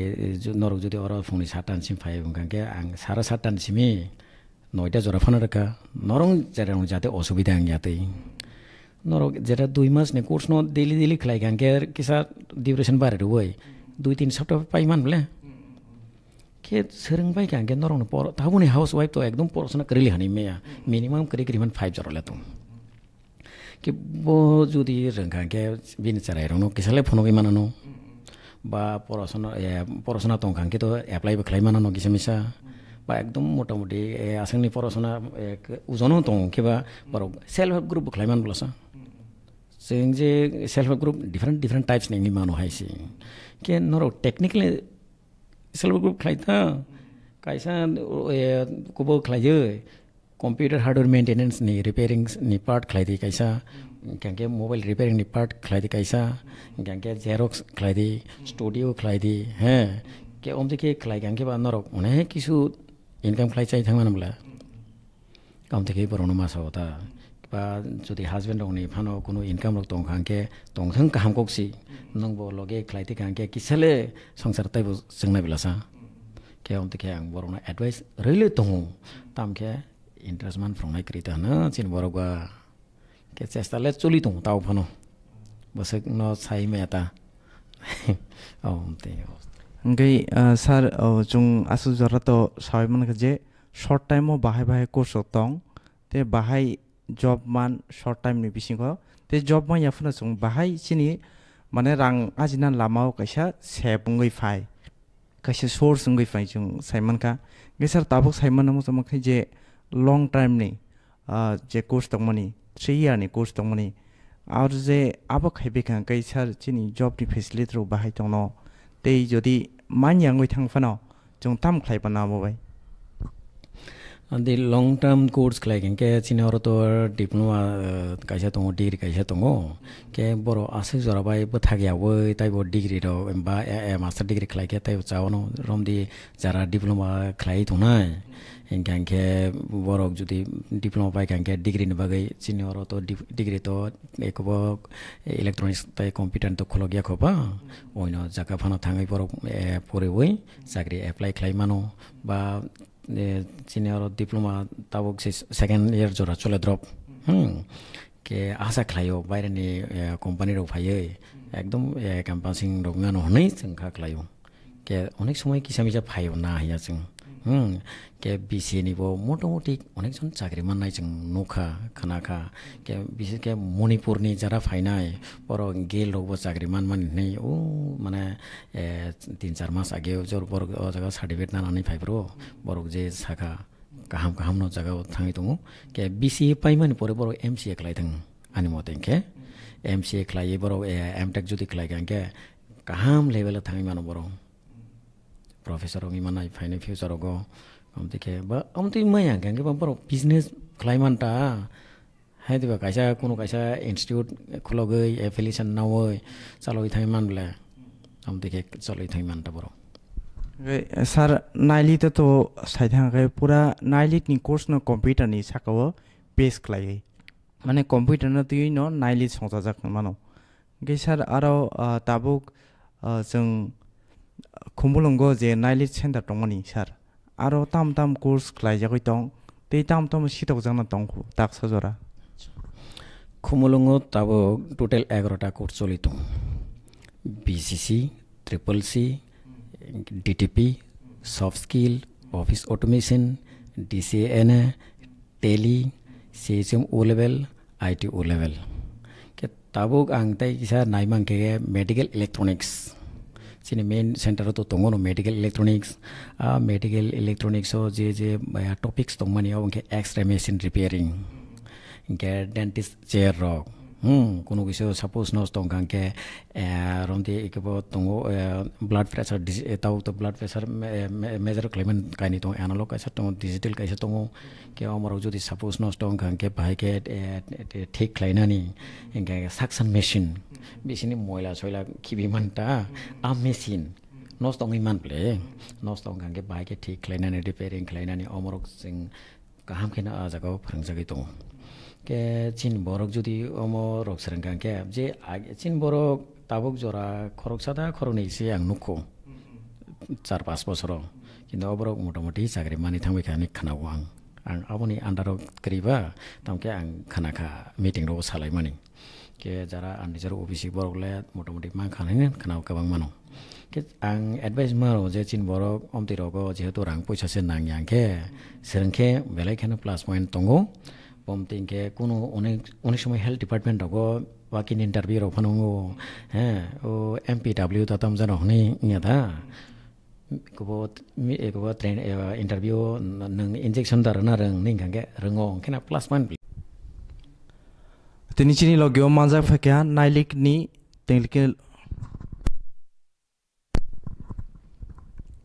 নৰক যদি অৰ ফোন সাতটানিচিম ফাই কাংকে আং চাৰে সাতটানিচিমি নটা জৰা ফোনে ৰখা নৰং যেতিয়া যাতে অসুবিধা আং ইয়াতে নৰক যেতিয়া দুই মাছ নে কোৰ্চ ন ডেইলি ডেইলি খেলাই কাংকে কিছা ডিউৰেশ্যন বাঢ়ি দিব দুই তিন সপ্তাহ পাই মান বলে কে सोलोंबाय गांगे नरंनो पर ताबुनि हाउस वाइफ तो एकदम पढ़ाशोना करिलि हानि मेया मिनिमाम करि करि मान फाइभ जरले तो कि बो जुदि रोंगांगे बिनि चाराय रंनो किसाले फनो गि मानानो बा पढ़ाशोना पढ़ाशोना तंगांगे तो एप्लाइबो खालाय मानानो किसामिसा বা একদম মোটামুটি आसामनि पढ़ाशोना उजनो दं किबा बर सेल्फ हेल्प ग्रुप खालायमान ब्लासा जों जे self help group different different टाइप्सनि मानो हायसि 걔너로 테크닉리 슬로그 클라이타 कायसा कुबो खलाय कंप्यूटर हार्डवेयर मेंटेनेंस नि रिपेयरिंग नि पार्ट खलाय दी कायसा क्यांके मोबाइल रिपेयरिंग नि पार्ट खलाय दी कायसा क्यांके जेरोक्स खलाय स्टूडियो खलाय दी हैं। के ओम देखे खलाय क्यांके बा नरक अनेक किसु इनकम खलाय चाहिए था कम काम देखे पर मासा होता। বা যদি হাজবেন্ড রং ফানো কোনো ইনকাম রক দং খাঙ্কে দংথং হামকসি নংবো লগে খ্লাইতে খাঙ্কে কিসালে সংসার তাইবো জংনাই বিলাসা কে অমতকে আং বরং এডভাইস রইলে দং তামকে ইন্টারেস্ট মান ফ্রংনাই করি তাহানো চিন বরগা কে চেষ্টালে চলি দং তাও ফানো বসে ন সাই মেয়াতা অমতে গই স্যার জং আসু জরাতো সাইমান যে শর্ট টাইমও বাহাই বাহাই কোর্স তং তে বাহাই जब मान शर्ट टाइमनि बिसिङाव ते जब मा याफुना जों बाहाय सिनि माने रां आजिना लामाव कायसा सेबुङै फाय कायसा सोर्स ङै फाय जों साइमनका गेसार ताबुक साइमन नमो जमखै जे लं टाइमनि जे कोर्स दंमनि थ्रि इयारनि कोर्स दंमनि आरो जे आबो खायबेखा कैसार चिनि जबनि फेसिलिटि बाहाय दङ tei যদি manyangoi thangfano jong tam khlai bana அது லாங் டேர்ம் கோர்ஸ் கிளைக்கன் கே சின்ன வரத்தோட டிப்ளமா கைசா தோங்க டிகிரி கைசா தோங்க கே பரோ அசு ஜராபாய் தாக்கியாவு தைப டிகிரி ரா மாஸ்டர் டிகிரி கிளைக்க தை சாவனும் ரொம்ப ஜரா டிப்ளமா கிளாய் தோணாய் এনেকে বৰক যদি ডিপ্ল'মা পায় কেনেকৈ ডিগ্ৰী নেবাগৈ চিনিয়ৰতো ডিগ্ৰীতো এই ক'ব ইলেক্ট্ৰনিকছ তাই কম্পিউটাৰটো খোলকীয়া খোৱা অন্য জাগাফানত থাঙি বৰক পৰিবই চাকৰি এপ্লাই খাই মানো বা एप्लाइ खालायमानो बा चिनि अर डिप्लोमा ताबक सेकेन्ड इयार जरा चले द्रप के आशा खालायो बाहिरनि कम्पानिराव फायो एकदम क्याम्पासिं रगानो हनै जों खालायो के अनेक समय किसा मिसा फायो ना हाया जों के बिसिएनि भयो मोटामोटी अनेक छन् चाकरीमा नै छन् नोखा खनाखा के विशेष के मणिपुरनी जरा फाइनाए पर गेल रोगो चाकरीमा मान मान नै ओ माने ए तिन चार मास आगे जोर बर जग्गा सर्टिफिकेट नानी फाइब्रो बरु जे शाखा कहाँ काम न जग्गा थाङै दङ के बिसिए पाइमानि परे बर एमसिए खलाइ थाङ अनि म तिन के एमसिए खलाइए बर एमटेक जुदि खलाइ गाङ के काम लेभेल थाङै मानो बरौँ প্ৰফেচাৰক ইমান নাই ফাইনে ফিউচাৰক কমতি খে বা কমতি মই আহ কি বাৰু বিজনেছ খোলা ইমান এটা হে দিবা কাইছা কোনো কাইছা ইনষ্টিটিউট খোলগৈ এফিলিয়েশ্যন নাৱৈ চালগৈ থাকিম ইমান বোলে কমতি খে চলগৈ থাকিম ইমান এটা বাৰু স্যার নাইলিতে তো সাই থাকে পুরা নাইলিক নি কোর্স ন কম্পিউটার নি সাকব বেস লাগে মানে কম্পিউটার না তুই ন নাইলি সজা যাক মানো গে স্যার আরও তাবুক kumbulungo je nailit center tongoni sir aro tam tam course klai ja koi tong te tam tam sitok jana tong khu tak sa jora kumbulungo tabo total 11 ta course cholito bcc triple c dtp soft skill office automation dcn tele csm o level it o level ke tabo angtai sir naimang ke medical electronics sini main center to tongono medical electronics uh, medical electronics so je je uh, topics tongmani obongke x-ray machine repairing ge dentist chair rock কোনো কিছু suppose নস টংকাংকে রমদি একেবো টঙ্গো blood pressure তাও তো blood pressure measure ক্লেমেন কাইনি টং অ্যানালগ কাইসা টং ডিজিটাল কাইসা টং কে আমার যদি সাপোজ নস টংকাংকে বাইকে ঠিক খাইনানি suction machine di sini mulai soalnya kibi manta hmm. amisin hmm. nos tong iman hmm. nos tong kangge baik ke tik kelainan di pering kelainan omorok sing kaham kena aja kau perang sakit tuh ke Chin borok judi omorok sering kangge je ag cin borok tabuk jora korok sada koronisi yang nuku car pas bosro kini obrok mudah mudih sakri mani tangwe kani kena uang ang abu ni andarok kriba tamke ang kana ka meeting ro salai mani ke jara andi jara obisi borok le moto moti mang kanin kan kanau kabang mano ke ang advice mano je chin borok om ti rogo je hetu rang poisa sen nang yang ke. Sereng ke belai kena plus point tonggo pom ting ke kuno onik onik shumai health department rogo wakin interview rogo panongo o. Mpw tatam jara honi nya ta. Kubo mi kubo train eh, interview nang injection darana reng ning kangke rengong kena plus point Tini chini lo gyo manza fakia ya, nailik ni tenglike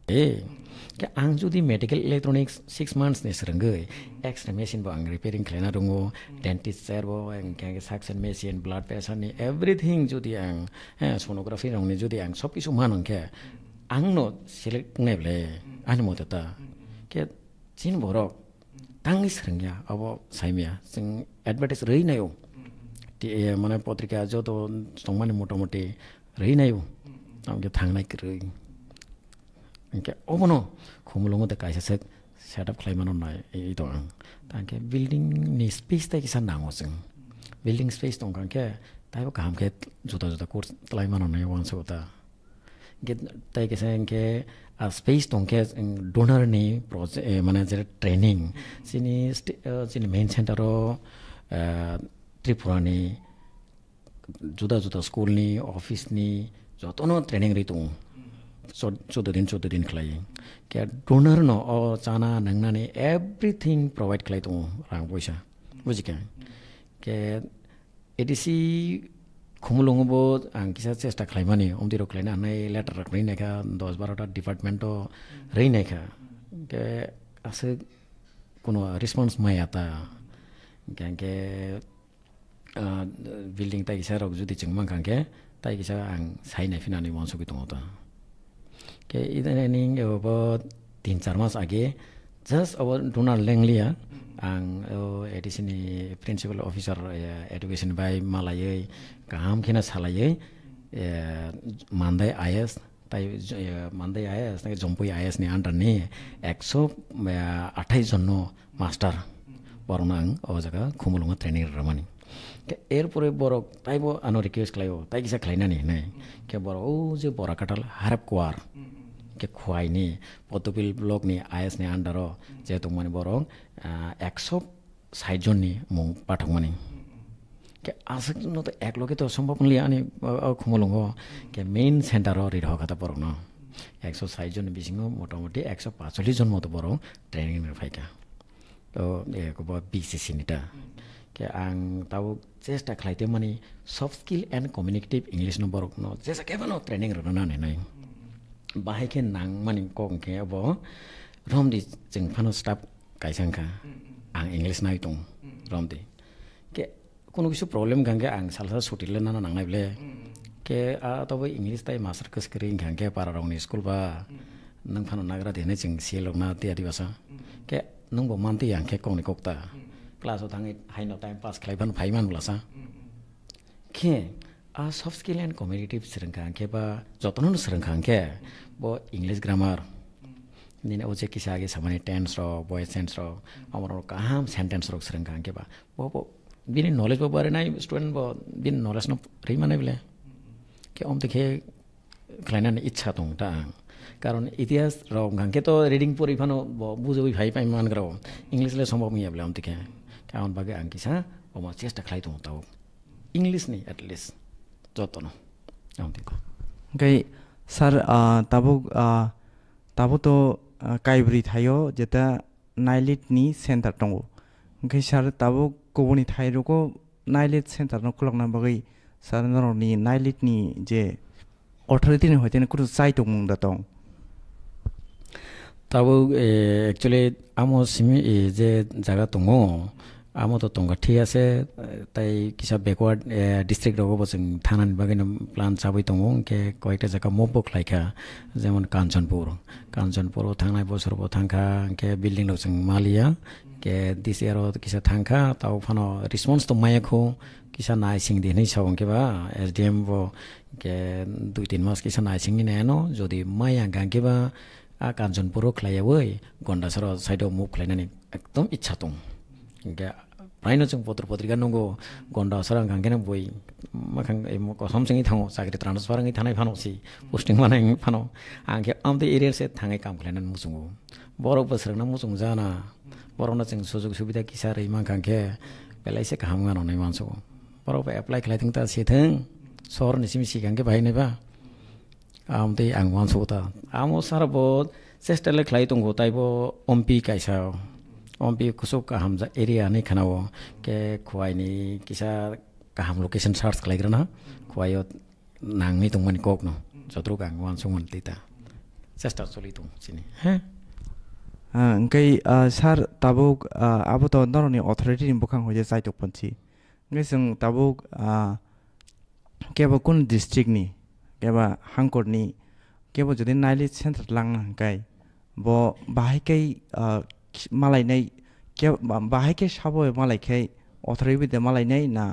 Eh, ke ang judi medical electronics six months ni serengge x machine bo ang repairing cleaner rungo dentist servo, ang kya ke machine blood pressure ni everything judi ang eh, sonography rong ni judi ang sob kisu manong ke. Ang no select ne ble ani mo tata. Ke chin borok tang serengya abo saimya sing advertise rei na মানে পত্রিকা যত সমানে মোটামুটি রই নাই আমাকে থাং নাই রই অবন খুমলঙতে কাইসে সেট আপ খাইমানো নাই এই দাম তাকে বিল্ডিং স্পেস তাই কিসান ডাঙর যেন বিল্ডিং স্পেস দোকানকে তাই কামকে জোতা জোতা কোর্স লাইমানো নাই ওয়ান সবটা তাই কেসে এনকে স্পেস দোকে ডোনারনি প্রজেক্ট মানে যে ট্রেনিং সিনি মেইন সেন্টারও ત્રિપુરાની જુદા જુદા સ્કૂલની ઓફિસની જોતોનો ટ્રેનિંગ રીતું ચૌદ દિન ચૌદ દિન ખલાઈ કે ડોનરનો અ ચાના નંગનાની એવરીથિંગ પ્રોવાઈડ ખલાઈ તું રાંગ પૈસા બુજી કે કે એડીસી खुमुलुङबो आं किसा चेष्टा खालामनानै अमदिर खालामनानै लेटार रखनायनायखा दस बार'टा डिपार्टमेन्टआव रैनायखा के आसो कुनो रिस्पन्स माया ता के 빌딩 따기 사라고 주디 정만 관계 따기 사안 त। के इदानी अब तिन चार मास आगे जस्ट अब डोनाल्ड लेङलिया आं एडिसननि प्रिन्सिपाल अफिसार एडुकेसन बाई मालायै गाहाम खेना सालायै मान्दै आइएस ताइ मान्दै आइएस जम्पुई आइएसनि आन्डारनि एक्स' आठाइस जन मास्टार बराउन आं अ जायगा ट्रेनिङ ट्रेनिं এর পরে বরক তাই আনো রিকুয়েস্ট লাইব তাই কিসা খাইনা নি নাই। কে বর ও যে বরা কাটাল হারাপ কোয়ার কে খুয়াইনি পদ্মপিল ব্লক নি আইএস নি আন্ডারও যেহেতু মানে বরং একশো ষাট জন নি মূ মানে। কে আশা জন্য তো একলগে তো নিয়ে আনি খুমলুঙ্গ কে মেইন সেন্টার রিড হওয়া কথা বরং একশো ষাট জন বিশিং মোটামুটি একশো পাঁচল্লিশ জন মতো বরং ট্রেনিং ফাইকা। তো এ বিশেষ নিটা কে আং তাও चेष्टा खाइ त्यो money soft skill and communicative English number न चेसा के भन ट्रेनिङ रहन न। होइन बाहेके नाङ मनि कङ्के अब रमदे चाहिँ फानो स्टाफ गाइसङ्खा आङ इङ्ग्लिस नाइ दङ रमदे। के कुनै किसो प्रब्लम खाँके आङ सालसा सुटिले नाना नाङाइब्ले के आ तब इङ्ग्लिस तै मास्टर कसकरी खाँके पारा रङनि स्कुल बा? नङ फानो नागरा देनै चाहिँ सेलना त्यहाँ दिबास के नों बो मान्थे याङखे कङ्ने कक्ता? क्लासाव थाङै हाइनो टाइम पास खालायबानो फाइमान ब्लासा के आ सफ्ट स्किल एन्ड कमिउनिटिभ सोलोंखांखे बा जतन सोलोंखांखे ब इंग्लिश ग्रामार दिन ओ जे किसा आगे सामाने टेन्स र बॉयज टेन्स र अमर काहाम सेन्टेन्स र सोलोंखांखे बा ब ब बिनि नलेज बो बारे नाय स्टुडेन्ट ब बिनि नलेज न रैमानाय बेले के अम देखे खालायनानै इच्छा दं दा কারণ ইতিহাস রং গাঙ্কে তো রিডিং পড়ি ফানো বুঝে ওই ভাই পাই মান গ্রাও ইংলিশলে সম্ভব মিয়া বলে tahun bagi angkisa o mo sesta khlai tu taw english ni at least jotono tahun tiko gai sar tabu tabu to kaibri thayo jeta nailit ni center tongo gai sar tabu koboni thairo ko nailit center no kulok na bagai sar no ni nailit ni je অৰ্থনীতি নহয় তেনে কোনো চাই তোক মুং Datong তাবো actually আমাৰ চিমি যে জাগা দङ आमोदों ठीक है तई किसा बेकवार्ड डिस्ट्रिक्ट रोगोब जो थाना बगैन प्लान सब दो के कैकटा जगह मोबो खाइखा जेमन कांचनपुर कांचनपुर थाना बसरबो थांखा के बिल्डिंग जो मालिया के दिस एयर किसा थांखा ताव फानो रिस्पन्स तो मायको किसा नाइसिंग दिन ही सब केबा एस डी एम वो के दुई तीन मास किसा नाइसिंग जो जदि माया गांकेबा आ कांचनपुर खाइयावै गंडासर साइडआव मुभ खाइनानै एकदम इच्छा दं होइन चाहिँ पत्र पत्रिका नगो गन्ड सर खाङ्गेन बोइ मसँगै थाङ साकरी त्रान सरै थानै फानो सि पोस्टिङ बनाइ फानो आङ्खे आउँ त एरिया चाहिँ थाङै काम खुलेन मुसुङ बर बसेर मुसुङ जान बर न चाहिँ सुजोग सुविधा कि साह्रो इमा खाङ्खे बेला एसे घाम गान बर एप्लाई खेलाइदिउँ त सेथ सर निसिम सिकाङ्खे भाइ नै भा आउँ त आङ मान्छु त आमो सर बो चेस्टाले खेलाइदिउँ हो तै भो काइसा ओम्पी कुसुक का हमजा एरिया नहीं खाना वो के खुआई नहीं किसा का हम लोकेशन सर्च कर लेकर ना खुआई नांग नहीं तुम मन कोक नो जत्रो कांग वन सुमन तीता चेष्टा चली soli tung sini he ang kai sar tabuk abo to noro ni authority ni bukhang hoje sai tok panchi ngai sung tabuk keba kun district ni keba hangkor ni keba jodi nailit center lang ngai bo bahai kai मालायनाय बाहायखे साबो मालायखे अथारिबिदे मालायनाय ना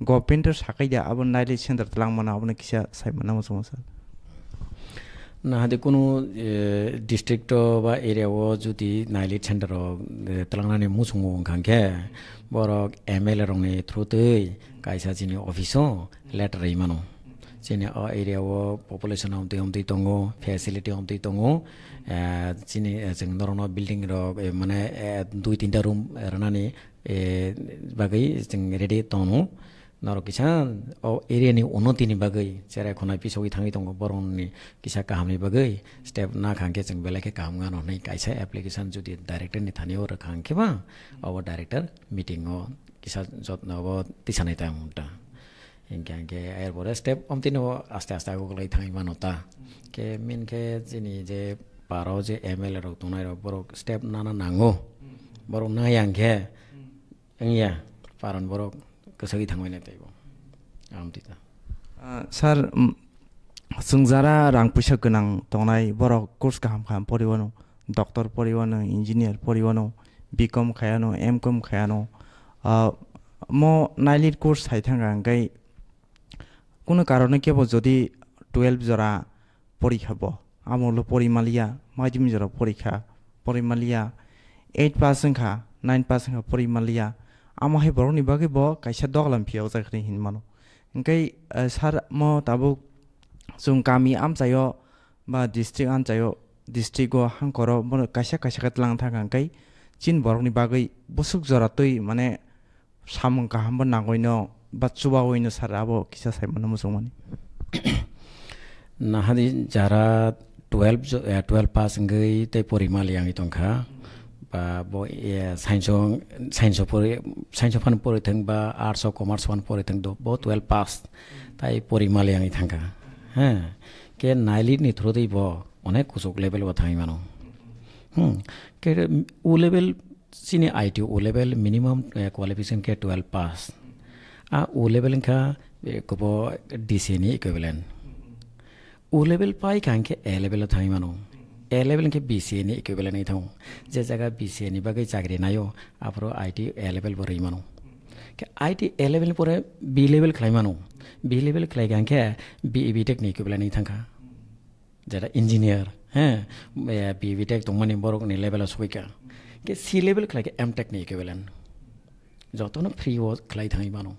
गभर्नमेन्टर साखायदा आबो नायले centre लांमाना आबो किसा साइमाना मोसौ मोसा? না হাতে কোনো district বা এরিয়াও যদি নাইলিট সেন্টার তেলেঙ্গানানি মুসুং ওখানকে বরক এম এল এ রংনি থ্রুতই কাইসা জিনি অফিসও লেটার ইমানো लेटार मानो जोंनि एरियाव पपुलेसन हमदै हमदै दङ फेसिलिटि हमदै दङ जोंनि जों नरन बिल्डिं रक माने दुइ तिनटा रुम राननानै बागै जों रेडि दङ नर किसान अ एरियानि उन्नतिनि बागै जेरै खनाय पिसौै थाङै दङ बर'नि किसा गाहामनि बागै स्टेप ना खांखे जों बेलेखे गाहाम गानहरनाय कायसा एप्लिकेसन जुदि डाइरेक्टरनि थानायाव रोखांखेबा अब डाइरेक्टर मिटिङाव किसा जत्न अब तिसानाय time ingen ke er bore step om tino aste aste ago gulai thangi mano ta ke min ke jini je paro je ml ro tunai ro bro step nana nango bro na yang ke ngia paron bro kesagi thangmai nei taibo am tita sar sungzara rang pusha kunang tongnai bro kurs kam kam poriwano doctor poriwano engineer poriwano bcom khayano mcom khayano म NIELIT course थाइथाङ गाई কোনো কাৰণে কি হ'ব? যদি twelve জৰা পৰীক্ষা হ'ব আমাৰ পৰিমালীয়া মাধ্যমিক জৰা পৰীক্ষা পৰিমালীয়া এইট পাৰ্চেণ্টখা নাইন পাৰ্চেণ্টখা পৰিমালীয়া আমাৰ সেই বৰ নিবাগে ব কাইছা দগলাম ফিয়াও যাগৰি হিন মানো এনেকৈ ছাৰ মই তাবোক যোন গামি আম চাই বা ডিষ্ট্ৰিক আন চাই ডিষ্ট্ৰিক্টৰ হাংকৰ মানে কাইছা কাইছা কাটি লাং থাকা এনেকৈ চীন বৰ নিবাগৈ বসুক জৰাতৈ মানে চামুং কাহামবো নাগৈ ন বাচ্চুবাওইনো সার আবো কিসা সাই মানে মুসলমানি নাহাদি যারা টুয়েলভ টুয়েলভ পাস গই তাই পরিমালি আঙি টংখা বা সাইন্স সাইন্স সাইন্স ফান পড়ে থাং বা আর্টস কমার্স ফান পড়ে থাং দ বহু টুয়েলভ পাস তাই পরিমালি আঙি থাঙ্কা হ্যাঁ কে নাইলি নিথ্রদেই ব অনেক কুচুক লেভেল বা থাই মানু হুম কে ও লেভেল চিনি IT O level minimum qualification K twelve pass 아 오레벨은 가 그거 디세니 이퀄런 오레벨 파이 간게 에레벨 타이마노 A level के बीसीएनी इक्विवेलेंट नहीं थाऊं जे जगह बीसीएनी बगे चाकरी ना यो आपरो आईटी एलेवेल पर रही मानो के आईटी एलेवेल पर बी लेवल खलाई मानो बी लेवल खलाई गां बी बी टेक नहीं इक्विवेलेंट नहीं थांगा जेटा इंजीनियर हैं बी बी टेक तुमने बरोक लेवल असुई का सी लेवल खलाई एम टेक नहीं इक्विवेलेंट जो तो ना फ्री वो खलाई थाई मानो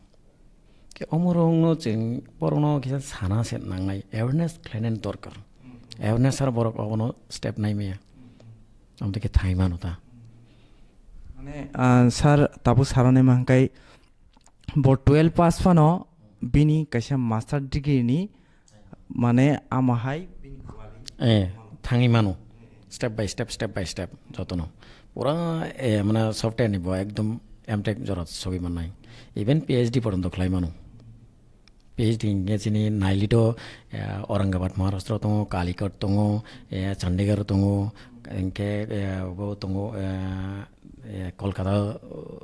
어머롱어 쟁 뻐롱어 সানা 사나세 낭나이 에어네스 클레넨 দরকার এওনেস আর বড় কোনো স্টেপ নাই মেয়া আমি আমাদেরকে থাই মানতা মানে স্যার তাবু সারানে মাংকাই বর টুয়েলভ পাস ফানো বিনি কাইসা মাস্টার ডিগ্রি মানে আমাহাই এ থাঙি মানো step by step step by step যত্ন পুরা এ মানে সফটওয়্যার নিব একদম এমটেক জরত ছবি মানাই ইভেন পিএইচডি পর্যন্ত খেলাই মানুষ PhD nge chini Naili to Aurangabad Maharashtra tongo, Calicut tongo, Chandigarh tongo, enke wo tongo Kolkata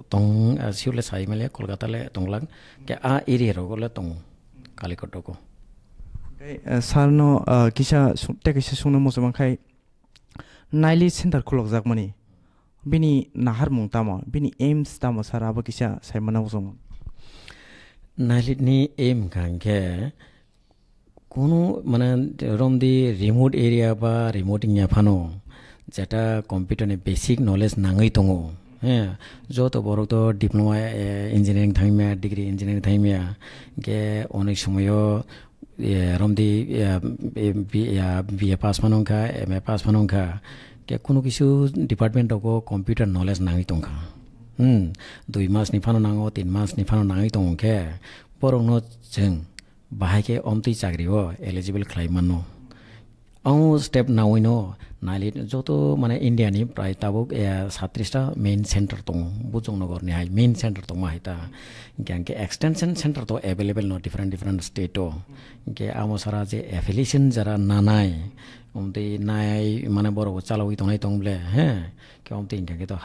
tong siule sai mele Kolkata le tonglang ke a area ro le tongo Calicut ko. Sar no kisha tekisha suno musuman khai Naili center khulok jak mani bini nahar mung tamo bini aims tamo sar abo kisha saimana musuman নাহলিত নি এম খাংখে কোনো মানে ৰম দি remote area বা remote ইফানো যেটা কম্পিউটাৰ বেসিক নলেজ নাঙৈ তঙ হ্যাঁ যত বড় তো ডিপ্লোমা ইঞ্জিনিয়ারিং থাইমিয়া ডিগ্রি ইঞ্জিনিয়ারিং থাইমিয়া গে অনেক সময়ও রমদি বিএ পাস মানঙ্কা এম এ পাস মানঙ্কা গে কোনো কিছু ডিপার্টমেন্ট কম্পিউটার নলেজ নাই তঙ্কা दुई मासनि फानो नाङो तिन मासनि फानो नाङै दङखे बरंनो जों बाहायखे अमति चाकरियो स्टेप नावैनो नायलि जत' माने इन्डियानि प्राय ताबुक सात्रिसटा मेइन सेन्टार दङ बुजं नगरनिहाय मेइन सेन्टार दङ हायता इनके एक्सटेनसन सेन्टार दं एभेलेबल न डिफरेन्ट जे एफिलिएसन जरा नानाय अमते नाय माने बर'खौ चालावै दंनाय दंब्ले हे के अमते इनके तो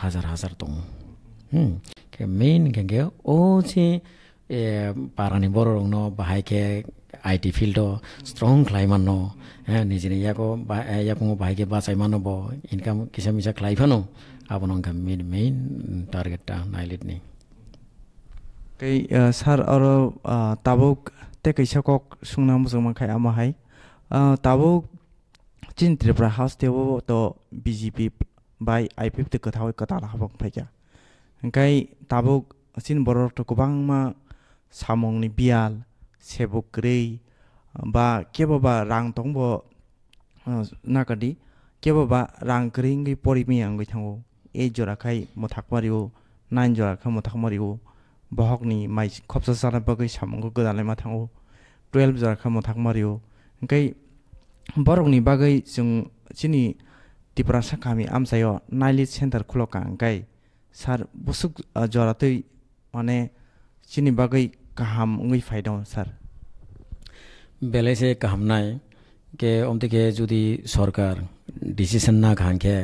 हम के मेन इनके ओ जे पारानि बर'नो बाहायके आइटि फिल्डआव स्ट्रं खालायमानो निजेनि याको याको बाहायके बाचायमानो ब इनकाम किसा मिसा खालायफानो आबनो इनकाम मेन मेन टार्गेटा नाइलिटनि कै सार और ताबुक ते कैसा कक सुंना मुजंग खाय आमाहाय ताबुक चिन त्रिपुरा हाउस तेवो तो बीजेपी बाय आईपीएफ ते कथावै कताला हाबक ओंखाय दाबो सिन बर'थ' गोबां मा साम'नि बियाल सेबुक्रै बा केबाबा रां दं ब केबाबा रां गोरिङै परिमियांबाय थांगौ ए जराखाय मथाखमारिबो नाइन जराखाय मथाखमारिबो बहकनि माइ खबसा जानाय बागै सामुखौ गोदानाय मा थांगौ टुवेल्भ जराखाय मथाखमारिबो ओंखाय बर'नि बागै जों सिनि डिप्रेसन खामि आमसायाव नाइलिस सेन्टार खुलाखा ओंखाय सार बुसुक जराते माने चीनी बागै काहाम उङै फ़ायदा सार बेलायसे काहामनाय के अमतेके जुदि सरकार डिसिसन ना खांखे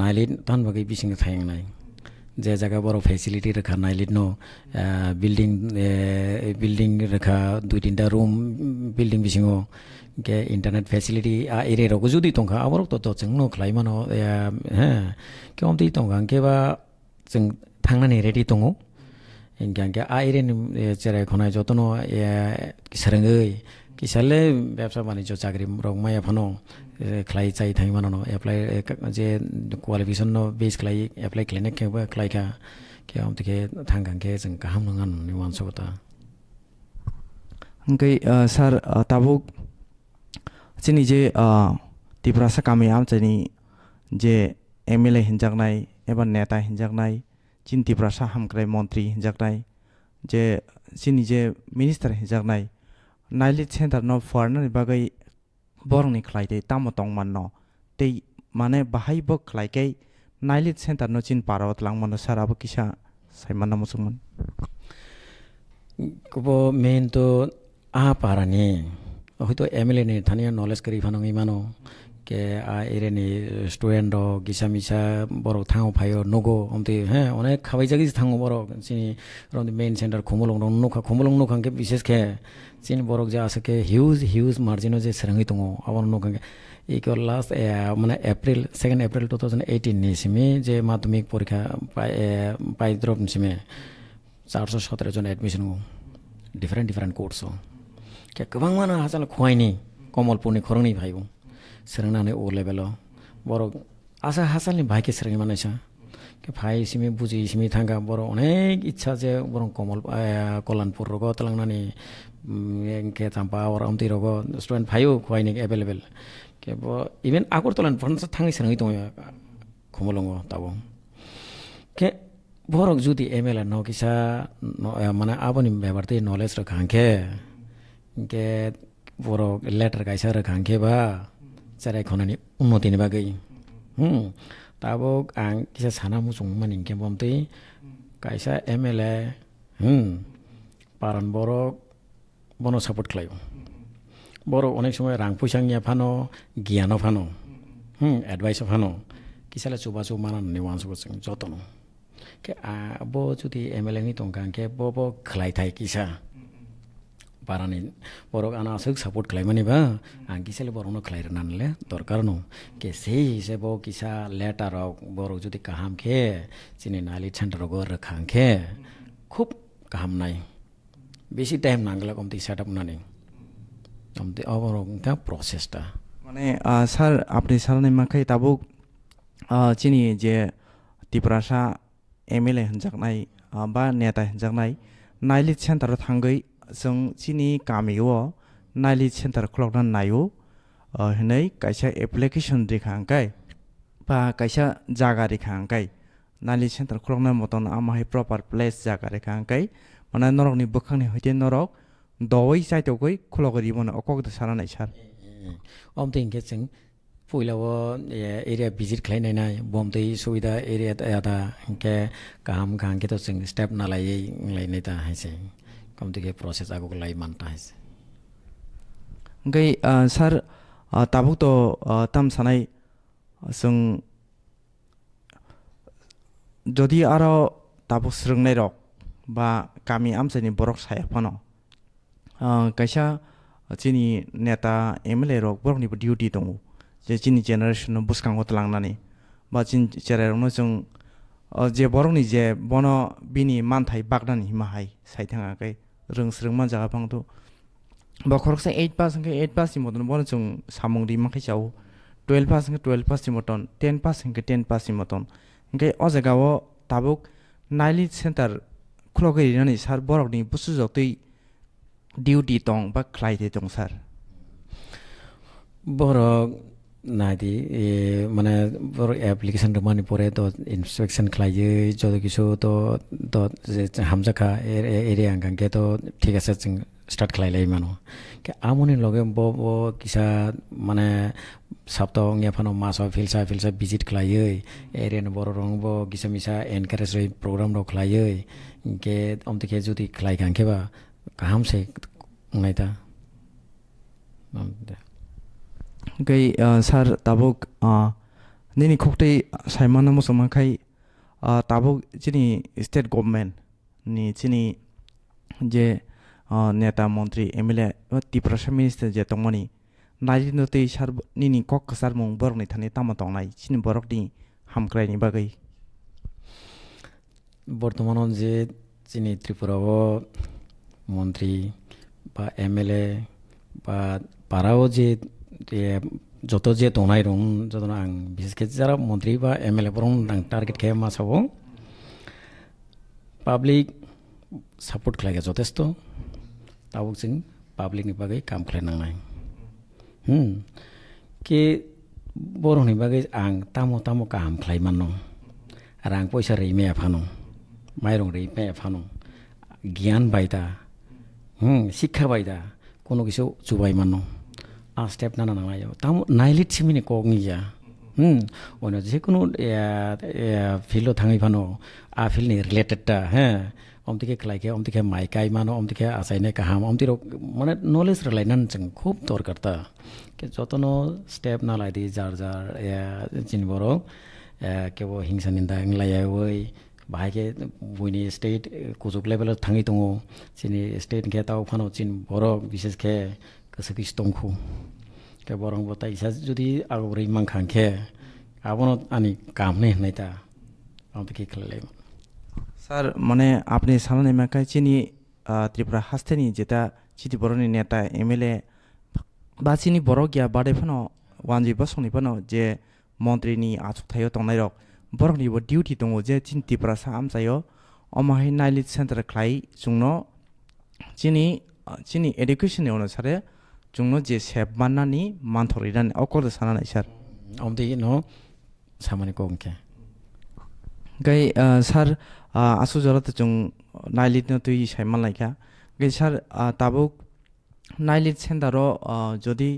नायलिट थान बागै बिसिं थायंनाय जे जायगा बड़ फेसिलिटी रेखा नायलिट न बिल्डिं बिल्डिं रेखा दुइ तिनटा रुम बिल्डिं बिसिङाव के इंटरनेट फेसिलिटी आ एरिया जुदी जुदि अब आबार तो तो जों न खालायमानो हे के अमते के केबा जों थांनानै रेडि दङ इंगिया आ एरियानि जेरायखौनाय जतन किसारोङै किसाले ব্যবসা বাণিজ্য চাকরি রকমাই এখনো খ্লাই চাই থাই মানো এপ্লাই যে কোয়ালিফিকেশন বেস খ্লাই এপ্লাই খেলে খেবো খ্লাইখা কে আমতিকে থাঙ্গাংকে जों गाहाम नङा होननानै जे टिब्रासा गामि आमचानि जे एमएलए हिनजाकनाय एबा नेता हिनजाकनाय चिन त्रिपुरा सा हामग्राय मन्त्रि हिनजाकनाय जे चिनि जे मिनिस्टार हिनजाकनाय नाइलिट सेन्टार न फरायनानै बागै बरंनि ख्लायदै तामो तंमान न तै माने बाहायबो ख्लायकै नाइलिट सेन्टार न चिन पारावत लांमान साराबो किसा साइमान मुसुमन कबो मेन तो आ पारानि হয়তো এম এল এ নি থানিয়া নলেজ করি ফানং ইমানো কে આ એરેની સ્ટુડેન્ટો ગીસા મિસા બરો થાઉ ફાયો નોગો અમતી હે અનેક ખાવાઈ જાગી થાઉ બરો main centre Khumulwng centre Khumulwng નોખા ખોમોલંગ નોખાં કે વિશેષ ખે ચીન બરોક જે হিউজ হিউজ মার্জিনও যে সেরঙ্গি তঙো, আবার নখাঙ্গে এই কে লাস্ট মানে April second April two thousand eighteen নিয়েছিমি যে মাধ্যমিক পরীক্ষা পাই দ্রব নিয়েছিমি চারশো সতেরো জন এডমিশন ডিফারেন্ট ডিফারেন্ট কোর্স কে গোবাং মানে হাজার খুয়াইনি কমলপুরনি খরংনি ভাইবো सोलोंनानै अ लेभेलाव बर' आसा हासालनि भाइके सोलोंबानो सा भाइ इसिमि बुजि इसिमि थांगा बर' अनेक इच्छा जे बर' कमल कल्याणपुर रग तलांनानै के थाम्पा अर अम्ति रग स्टुडेन्ट भाइयो खुवाइने एभेलेबेल के इभेन आगर तलान फरनसा थाङै सोलोङै दङ खमलङ दाबो के borok judi emela no kisa mana aboni bebarti knowledge ra khangke ke borok letter kaisa ra जानन्नतिनी बे त आइ सानो छु मिनिङ क्या बम्तै कमएलए पारन बर बनो सपोर्ट खायो बर अनेक समय र फानो गियान पान एडभाइस फानो किसालय चुबा चु मसँग जतनो क्या आबो जुटि एमएलए नि त बो खाइ कि किसा पारा नै आना असुक सपोर्ट खेलाइमाने भा आङ्किसाले बराउन खेलाइर नानीले? दरकार नौ। के सही हिसाब किसा लेटा र बरौ जति काम खे चिने नाली छेन्टर गरेर खाँ खे। खुब काम नाइ। बेसी टाइम नाङ्गला कम्ती सेटअप नानी। कम्ती अब त्यहाँ प्रोसेसटा माने सर आफ्नै सर नै माखै तब चिनि जे तिप्रासा एमएलए हुन्छ नाइ बा नेता हुन्छ नाइ नाइले सेन्टर थाङ्गै जों जोंनि गामियाव नायलि सेन्टार खुलावना नायो हनै कायसा एप्लिकेसन देखांकाय बा कायसा जागा दिखांकाय नायलि सेन्टार खुलावना मतन आमाहाय प्रपार प्लेस जागा दिखांकाय माने नरकनि बोखांनि हयते नरक दवै साइटगै खुलगरि माने अकगद सारा नाय सार अमते इंगे जों पहिलाव एरिया भिजिट खालामनाय बमदै सुबिदा एरिया आदा के काम गांगे त सिंग स्टेप नालाय लायनाय दा हायसै kam tike proses aku kelai mantas. Ngai eh, sar eh, tabuk to eh, tam sanai sung jodi aro tabuk sereng nero ba kami am sani borok saya pono. kaisa cini neta emele rok borok ni duty tongu. Jadi jini bus buskang kotlang nani. Ba jini generation sung जे बरकनि जे बन बिनि मानथाय बागदानि हिमाहाय साइ थाङाखै रोंस्रों मानजागा फांथ' बा खरकसा eight पास हंखे eight पासनि मतन बन जों सामुंरि माखै जाव twelve pass हंखे twelve पासनि मतन टेन पास हंखे टेन पासनि मतन हंखे अ जायगायाव दाबुक नाइलि सेन्टार खुलगैनानै सार बरकनि बुसु जतै डिउटि दं बा ख्लायदे दं सार borok nadi e মানে application rumani pore to inspection khlaiye jodo kisu to to je hamjaka area angangke to ঠিক আছে जों স্টার্ট খাইলাই মানো কে আমনি লগে ব ব কিসা মানে সপ্তাহ ফানো মাস ফিলসা ফিলসা ভিজিট খাইয়ে এরিয়ান বড় রং ব কিসা মিসা এনকারেজ রই প্রোগ্রাম রক খাইয়ে কে অমতে যদি খাই গাংকেবা gei sar tabuk nini khokte saimana musama khai tabuk chini state government ni chini je নেতা মন্ত্রী এমএলএ ত্রিপুরা মিনিস্টার যে তংমানি নাইজিনো তৈ সার নিনি কক সার মং বরকনি থানি তামা তংনাই চিনি বরকনি হামক্রাইনি বাগৈ বর্তমান যে চিনি ত্রিপুরাব মন্ত্রী বা এমএলএ বা পাড়াও যে যত যে দনাই রং যতন আং বিশেষকে যারা মন্ত্রী বা এম এল এ রং আং টার্গেট খেয়ে মাস হব পাবলিক সাপোর্ট খেলাকে যথেষ্ট। তাও যেন পাবলিক বাকে কাম খেলে নাই। হুম। কে বড়নি বাকে আং তামো তামো কাম খেলাই মানো আর আং পয়সা রে মেয়ে ফানো মাইরং রে মেয়ে ফানো জ্ঞান বাইদা শিক্ষা বাইদা কোনো কিছু চুবাই মানো আ স্টেপ নানা নামায় তাম নাইলিট সিমিনি কক নিয়া হুম অন্য যে কোনো ফিল্ডত থাঙি ফানো আ ফিল্ডনি রিলেটেডটা হ্যাঁ অমতিকে খালাইকে অমতিকে মাই গাই মানো অমতিকে আসাইনে কাহাম অমতি মানে নলেজ রালাইনান जों খুব দরকার তা কে যতন স্টেপ নালাই দি যার যার চিনি বড় কেবল হিংসা নিন্দা লাইয়া ওই बाहायके बयनि स्टेट कुजुब लेभेलाव थाङै दङ जोंनि स्टेट के दाउ फानो चिन बर' बिसेसके ती। मािपुरा हस्तने जे ती बोनिता एमएलए बािनी बिया बदेफ न अनजिब्सन जे मन्त्री आसो त डिउटी दे तिन त्रिपुरा सो अहिले सेन्टर खाइ सून चिनी एडुकेसन सर। जोंनो जे सेब माननानि मानथरिदान अकल सानानाय सार आमदि न सामानि कोंके gai uh, sar uh, asu jara ta chung nailit no tui saiman laika gai sar uh, tabuk nailit sendaro uh, jodi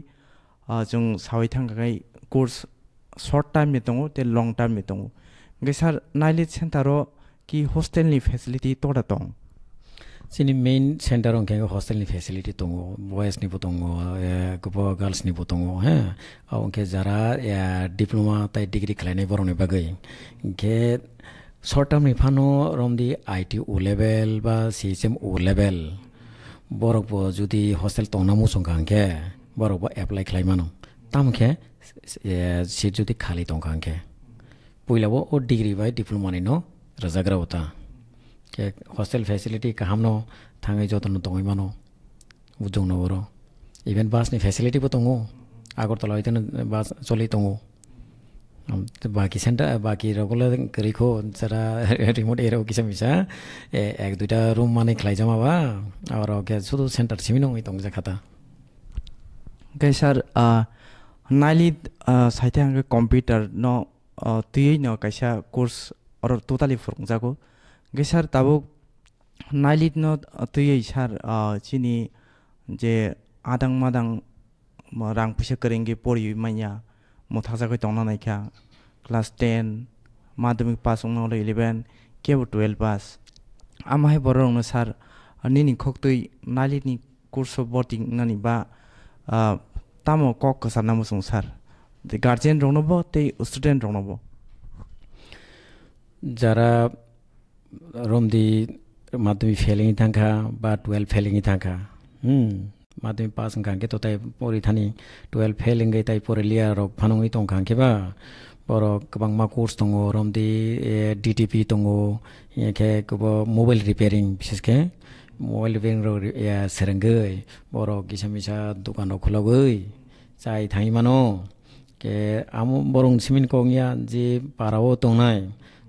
uh, chung sawai thanga gai course short time mi tongo te long time mi tongo gai sar nailit sendaro कि हस्टेलनि facility तोरा दं सिनी main centre होंगे hostel नि facility तो तुंगो boys नि तुंगो गोबो girls नि तुंगो हैं और उनके जरा डिप्लोमा तय डिग्री खाने बरने बगे। घे शर्ट टर्म निफानो रमदि आई टी ओ लेवल बा, C H M O level. बरकबो जुदि हस्टेल टंना तो मुसंखांखे बरकबो एप्लाई खालायमानो। तामखे सीट जुदि खाली तो दंखांखे पहलाबो ओ डिग्री बाय डिप्लोमा नि न रजाग्रा होता। কে হোষ্টেল ফেচিলিটি কাহাম ন থাঙে যত নতঙমান উজং নগৰ ইভেন বাছনি ফেচিলিটি টঙো আগৰ তলা হৈতেনে বাছ চলি টঙো বাকী চেণ্টাৰ বাকী ৰগলে গৰিখো যাৰা ৰিম'ট এৰ কিছে মিছা এ এক দুইটা ৰুম মানে খেলাই যাম আবা আৰু শুধু চেণ্টাৰ চিমি নহয় টং যে খাতা গে ছাৰ নাইলি চাইতে কম্পিউটাৰ ন তুই ন কাইছা কোৰ্চ অৰ টোটালি ফুৰ যাগো 그 샤르 따복 나일리노 어떻게 샤르 어 지니 이제 아당마당 뭐 랑푸셔 그런 게 보리 마냐 뭐 타자고 동나 나이카 클래스 10 마드믹 파스 옹나 11 케브 12 파스 아마해 버롱 사르 니니 콕토이 나일리니 kurso boting ngani ba tamo kok ka sanam sung sar the guardian ronobo te student ronobo যারা রমদি মাধ্যমিক ফেলিং থাকা বা টুয়েলভ ফেলিং থাকা মাধ্যমিক পাস কাঙ্কে তো তাই পড়ে থানি টুয়েলভ ফেলিং তাই পরে লিয়ার ফানুই তো কাঙ্কিবা বড় গোবা মা কোর্স দো রমদি ডিটিপি দো এখে মোবাইল রিপেয়ারিং বিশেষকে মোবাইল রিপেয়ারিং সেরেনগৈ বড় গিসা মিসা দোকান খুলগৈ যাই থাই মানো কে আমি বরং সিমিন কং যে পারাও দায়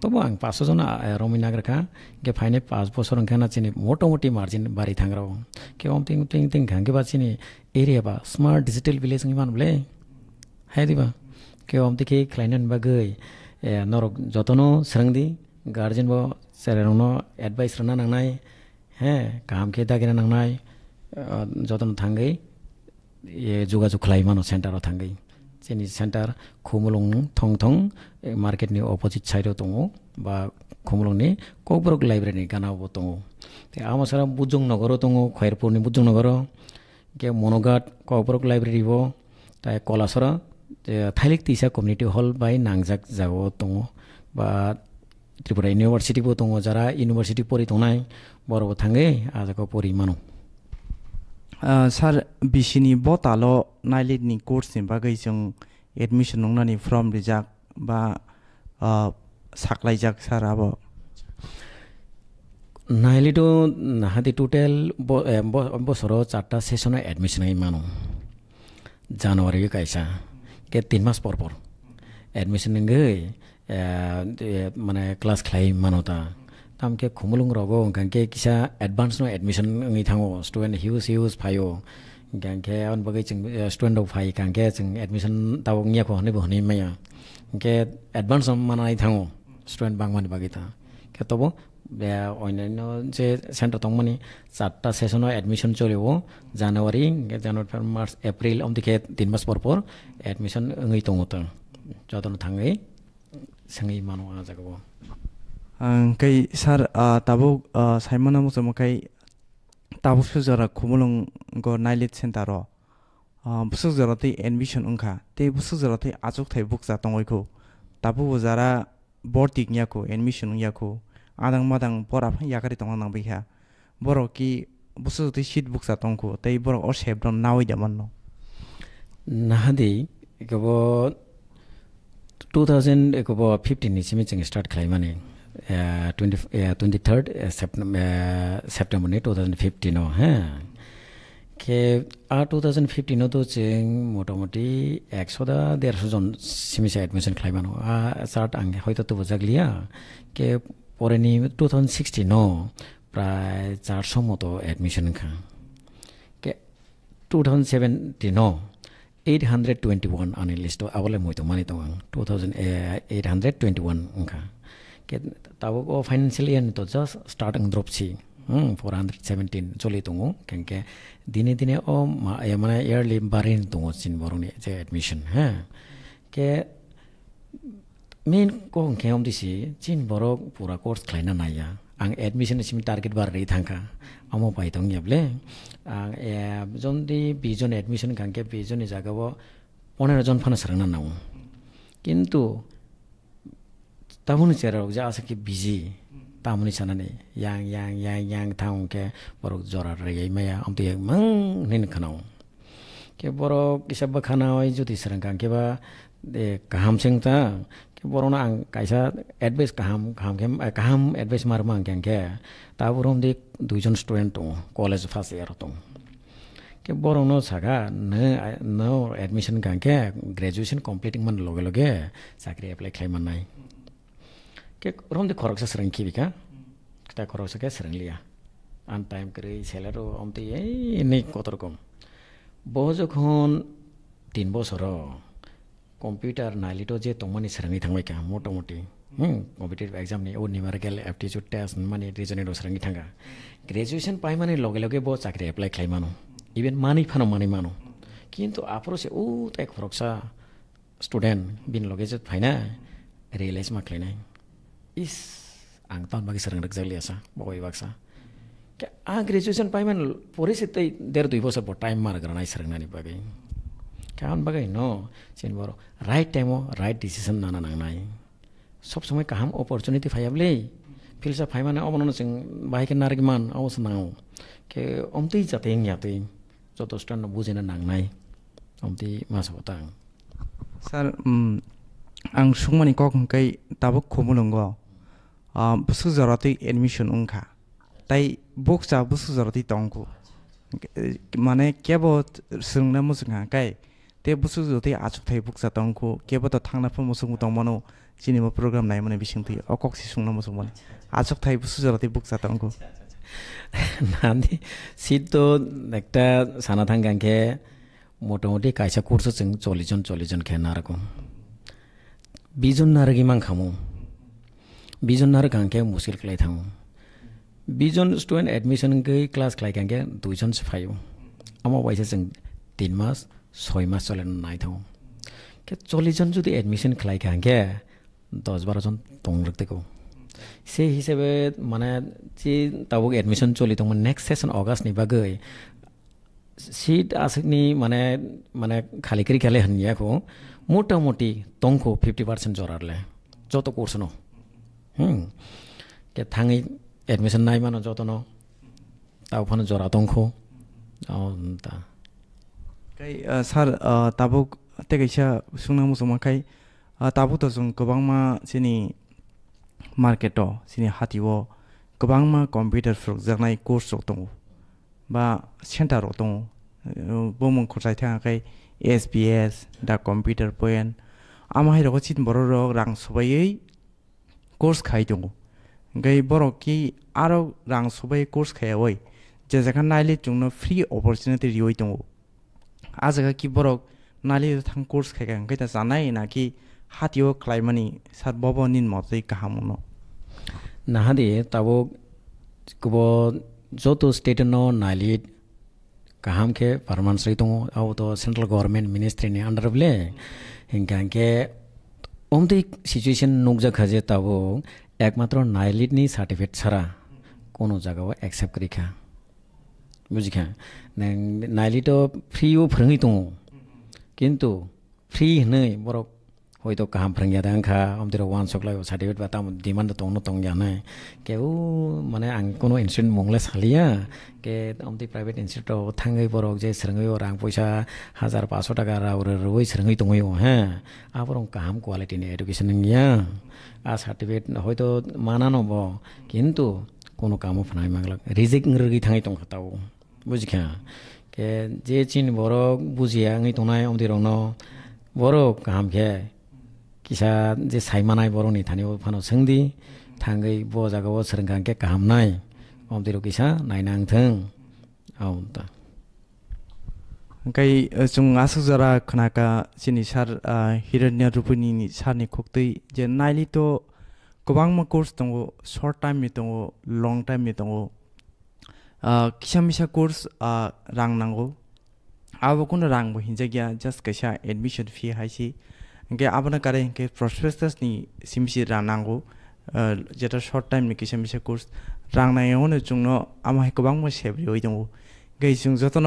তবু আং পাঁচশো জন রমি নাগর খা গে ফাইনে পাঁচ বছর অংখানা চিনি মোটামুটি মার্জিন বাড়ি থাঙ্গরাব কেউ তিন তিন তিন ঘাঙ্গে বা চিনি এরিয়া বা স্মার্ট ডিজিটাল ভিলেজ ইমান বলে। হ্যাঁ দিবা। কেউ আমি কে ক্লাইন্ট বা গই নরক যতনও সেরং দি গার্জেন বা সেরেরনও এডভাইস রান নাই হ্যাঁ কাহামকে দাগিনা নাই যতন থাঙ্গে যোগাযোগ খোলা ইমানও जोंनि सेन्टार खमलं थं मार्केटनि अपजिट साइडआव दङ बा खमलंनि कौब्रग लाइब्रेरिनि गानावबो दङ आमासारा बुजुं नगराव दङ खैरपुरनि बुजुं नगराव मनगाट कौब्रग लाइब्रेरिबो তাই কলাচৰা থাইলেক টিচাৰ কমিউনিটি হল বাই নাংজাক যাব দঙ বা ত্ৰিপুৰা ইউনিভাৰ্চিটিবো দঙ যাৰা ইউনিভাৰ্চিটি পঢ়ি দ নাই বৰ থাঙে আজাক পঢ়ি सार बिसिनि बताल' नाइलिटनि कोर्सनि बागै जों एडमिसन नंनानै फर्म रिजाक बा साख्लायजाक सार आब नाइलिटो नाहादि टोटेल बसराव चारटा सेसनाव एडमिसन होयो मानो জানুৱাৰী কাইছা কে তিন মাস পর পর এডমিশন গৈ মানে ক্লাস খাই মানতা আমি খুমুলুং ৰগ গাংকে কিছা এডভান্স ন এডমিশ্যন নি থাকো ষ্টুডেণ্ট হিউজ হিউজ ফায়ো গাংকে অন বগে চিং ষ্টুডেণ্টক ফাই গাংকে চিং এডমিশ্যন তাব নিয়াকো হনিব হনি মাইয়া গে এডভান্স মানাই থাকো ষ্টুডেণ্ট বাং মানে বাকী থা কে তব অন্যান্য যে চেণ্টাৰ তং মানে চাৰিটা ছেশ্যনৰ এডমিশ্যন চলিব জানুৱাৰী জানুৱাৰী মাৰ্চ এপ্ৰিল অমদিকে তিনিমাছ পৰ পৰ এডমিশ্যন ঙি তঙো তো যতন থাঙি চেঙি মানুহ যাব केही सार ता समासमै ताप सूज कमलङ नाइल सेन्टर बुस एडमिसन हुज बुक जाउँको तुझारा बिग नयाँ एडमिसन उदङ म याखारी त बिका बुसुक बुसुजी सिट बुक जौँ तर अर शेब नावैदम नहे टु थाउजन्ड एको फिफ्टिन चिन्य स्टार मे টোয়েন্টি টোয়েন্টি থার্ড સેપ્ટેમ્બરને ટુ થાઉઝન્ડ ફિફ્ટીનો হ্যাঁ কে আর টু থাউজেন্ড ફિફ્ટીનો তো છે মোটামুটি একশো দা দেড়শো জন সিমিসে অ্যাডমিশন খ্লাইবানো આ চার্ট আঙ্গে হয়তো তো বোঝা গলিয়া কে পরে নি টু থাউজেন্ড সিক্সটিনও প্রায় চারশো মতো অ্যাডমিশন খা কে টু থাউজেন্ড সেভেন্টিনও এইট হান্ড্রেড টোয়েন্টি ওয়ান আনিলিস্ট আবলে মইতো মানিতো আং two thousand eight hundred twenty one কে তাবক অ ফাইনেন্সিয়েল ইয়াৰ তো জাষ্ট ষ্টাৰ্ট দ্ৰপছি ফ'ৰ হাণ্ড্ৰেড ছেভেণ্টিন চলি তুঙো কেনেকৈ দিনে দিনে অ মানে ইয়াৰলি বাৰেণ তুঙো চিন বৰং যে এডমিশ্যন হে কে মেইন কওঁ কেম দিছে চিন বৰক পূৰা কৰ্চ খাইনা নাই আং এডমিশ্যন এসে টার্গেট বারি থাকা আমি পাইতং এবলে আং যদি বিজন এডমিশন খাঙ্কে বিজনী জাগাব পনেরো জন ফান সারানা নাও কিন্তু 따분이 제라고 자스키 비지. 따문이 사나니, 양양양양 타운케 버럭 조라르 예마,야 엄티 양 닌카나오. के बरो किसब खाना होय जुति सरंगा के बा ए काम सिंह ता के बरो ना आं काइसा एडवाइस काम काम के काम एडवाइस मार मांग के अंके ता हम दे दुइजन स्टुडेंट दं कॉलेज फ़र्स्ट इयर दं के बरो सगा न न एडमिशन गांके ग्रेजुएशन कंप्लीट मन लगे लगे साकरी एप्लाई खाई मन খাই মান নাই কে রম দে খরকসা সরং কি বিকা তা খরকসা কে সরং লিয়া আন টাইম করে ছেলেরও অমতে এই নেই কত রকম বহু যখন তিন বছর কম্পিউটার নাইলিটো যে তোমানি সরঙি থাকবাই কা মোটামুটি হুম কম্পিটিটিভ এক্সাম নি ও নিউমেরিকেল এপটিচিউড টেস্ট মানে সরঙি থাকা গ্রেজুয়েশন পাই মানে লগে লগে চাকরি এপ্লাই খাই মানো ইভেন মানি ফানো মানি মানো কিন্তু আফরসে ও তাই খরকসা স্টুডেন্ট বিন যে ফাইনা realise মাখলাইনাই is ang tahun bagi sering rek jali asa bawa ibaksa ke a graduation payment polisi tei der dui bosor po time mar gara nai sering nani bagi kawan bagai no sin boro right time right decision nana nang nai সব সময় কাহাম opportunity ফাইয়াবলে ফিলসা ফাইমানে অবনন Singh বাহিকে নারগমান অবস নাও কে অমতেই যাতে ইয়াতে যথেষ্ট বুঝে না নাং নাই অমতি মাস হতাং স্যার आं सुंमानि कक हंkai tabuk khomulungo suzaraty admission unka tai boksa bu suzaraty tongku mane kebo sungna musungha kai te busu joti achuk thai buksa tongku kebo to thangna pho musung tong mano chini mo program nai mane bising thi okok si sungna musung mane achuk thai busu joti buksa tongku নান্দি seat তো একটা সানা থাঙ্গাঙ্কে মোটামুটি কাইসা করছো চল্লিশ জন চল্লিশ জন খেয়ে বিজন নারকি মাং খামো बिजन नर गाङ क्या मुस्किल खेलाइ थाङ बिजन स्टुडेन्ट एडमिसन गै क्लास खेलाइ गाङ क्या दुईजन सफायो अब वाइस जुन तिन मास छ मास चल नाइथौँ क्या चल्लिसजन जुदी एडमिसन खेलाइ गाङ क्या दस बाह्रजन पङ रुक्तिको से हिसाबे माने चि तब एडमिसन म नेक्स्ट सेसन अगस्ट नि बागै। सिट आसनि माने माने खालिकरि खाले हान्याको मोटामोटी तङ्खो फिफ्टी पर्सेन्ट जोरहरूले जो त कोर्सन हो 응. 당의 에드미션 나이만은 줘도 너 따오파는 줘라 동코 어다 kai sar tabuk te kai sha sungna musoma kai tabuk to sung kobang ma sini market to sini hati wo kobang ma computer frok jagnai course rok tongo ba center rok tongo bomong khosai thang kai SPS da computer point ama hai rok chit boro rok rang sobai खाय दङ ओमफ्राय बर'कि आरो रां सबायै कर्स खायावै जे जायगा नायले जोंनो फ्रि opportunity रिवै दङ आजगा कि बरक नाली थां कोर्स खायगा ओंखाय दा जानाय नाखि हातियो क्लाइमानि सार बब निन मतै काहामुनो नाहादि ताबो कुबो जतो state no NIELIT kaham ke parman sri tongo au to central government ministry ni under ble hinga ke omdi অমতে situation nook যা খাজে ખજે একমাত্র নাইলিট নি সার্টিফিকেট ছাড়া। কোনো জায়গাও করি খা। বুঝি খা? নাইলিট ফ্রিও ফ্রি তো কিন্তু ফ্রি হই বড় হয়তো কাহাম ফ্রেঙ্গিয়া দেন খা আমাদের ওয়ান সকলাই সার্টিফিকেট বা তাম ডিমান্ড তং তং জানে কেউ মানে আং কোনো ইনস্টিটিউট মংলে সালিয়া কে আমাদের প্রাইভেট ইনস্টিটিউটও থাঙ্গই বরক যে সেরঙ্গই ওর আং পয়সা হাজার পাঁচশো টাকা রাউর রই সেরঙ্গই তঙ্গই হ্যাঁ আবার কাহাম কোয়ালিটিনি এডুকেশন গিয়া আর সার্টিফিকেট হয়তো মানা নব কিন্তু কোনো কামও ফানাই মাগলা রিজিক রগি থাঙ্গি তংখাতাও বুঝিখা কে যে চিন বরক বুঝিয়া আঙি তংনাই আমাদের রং বরক কাহাম খেয়ে kisa je saimanai boroni thani bo phano sengdi thangai bo jaga bo serengkang ke kahamnai om tiru kisa nainang theng om ta kai chung asuk jara khanaka chini sar hiranya rupuni ni sarni khoktei je naili to kobang ma course tongo short time mi tongo long time mi tongo kisa misa course rang nango abo kun rang bo hinja gya just kaisa admission fee hai si গে আবনা কারে গে প্রসপেক্টাসনি সিমসি রানাঙ্গু যেটা short time নি কিসে মিসে course রাংনায়ওনে চুংন আমাহাই গোবাং মো সেবরি ওই দঙ্গু গে চুং যতন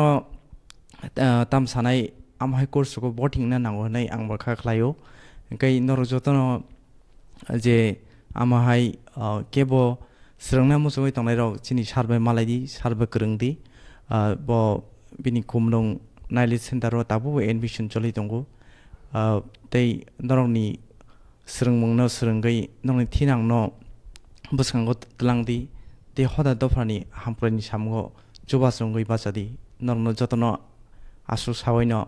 তাম সানাই আমাহাই কোর্সকো বটিং না নাঙ্গু হনাই আং বাখা খ্লায়ও গে নর যতন যে আমাহাই কেব স্রংনা মুসুই তংলাই রাও চিনি সারবাই মালাইদি সারবা গরংদি ব বিনি কুমরং নাইলেজ সেন্টারও তাবো এডমিশন চলাই দঙ্গু tei n o r o ni sereng mong no sereng gai nongi tinang no busang go tlang di tei hoda do phani hampre ni sam go juba song goi basa di norong no jotno asu sawai no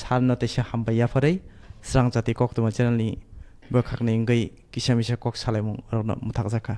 sar no tei se hamba y a p a r e srang jati kok tuma channel ni bo khak ni ngai kisha misha kok salai mung norong o muthak jaka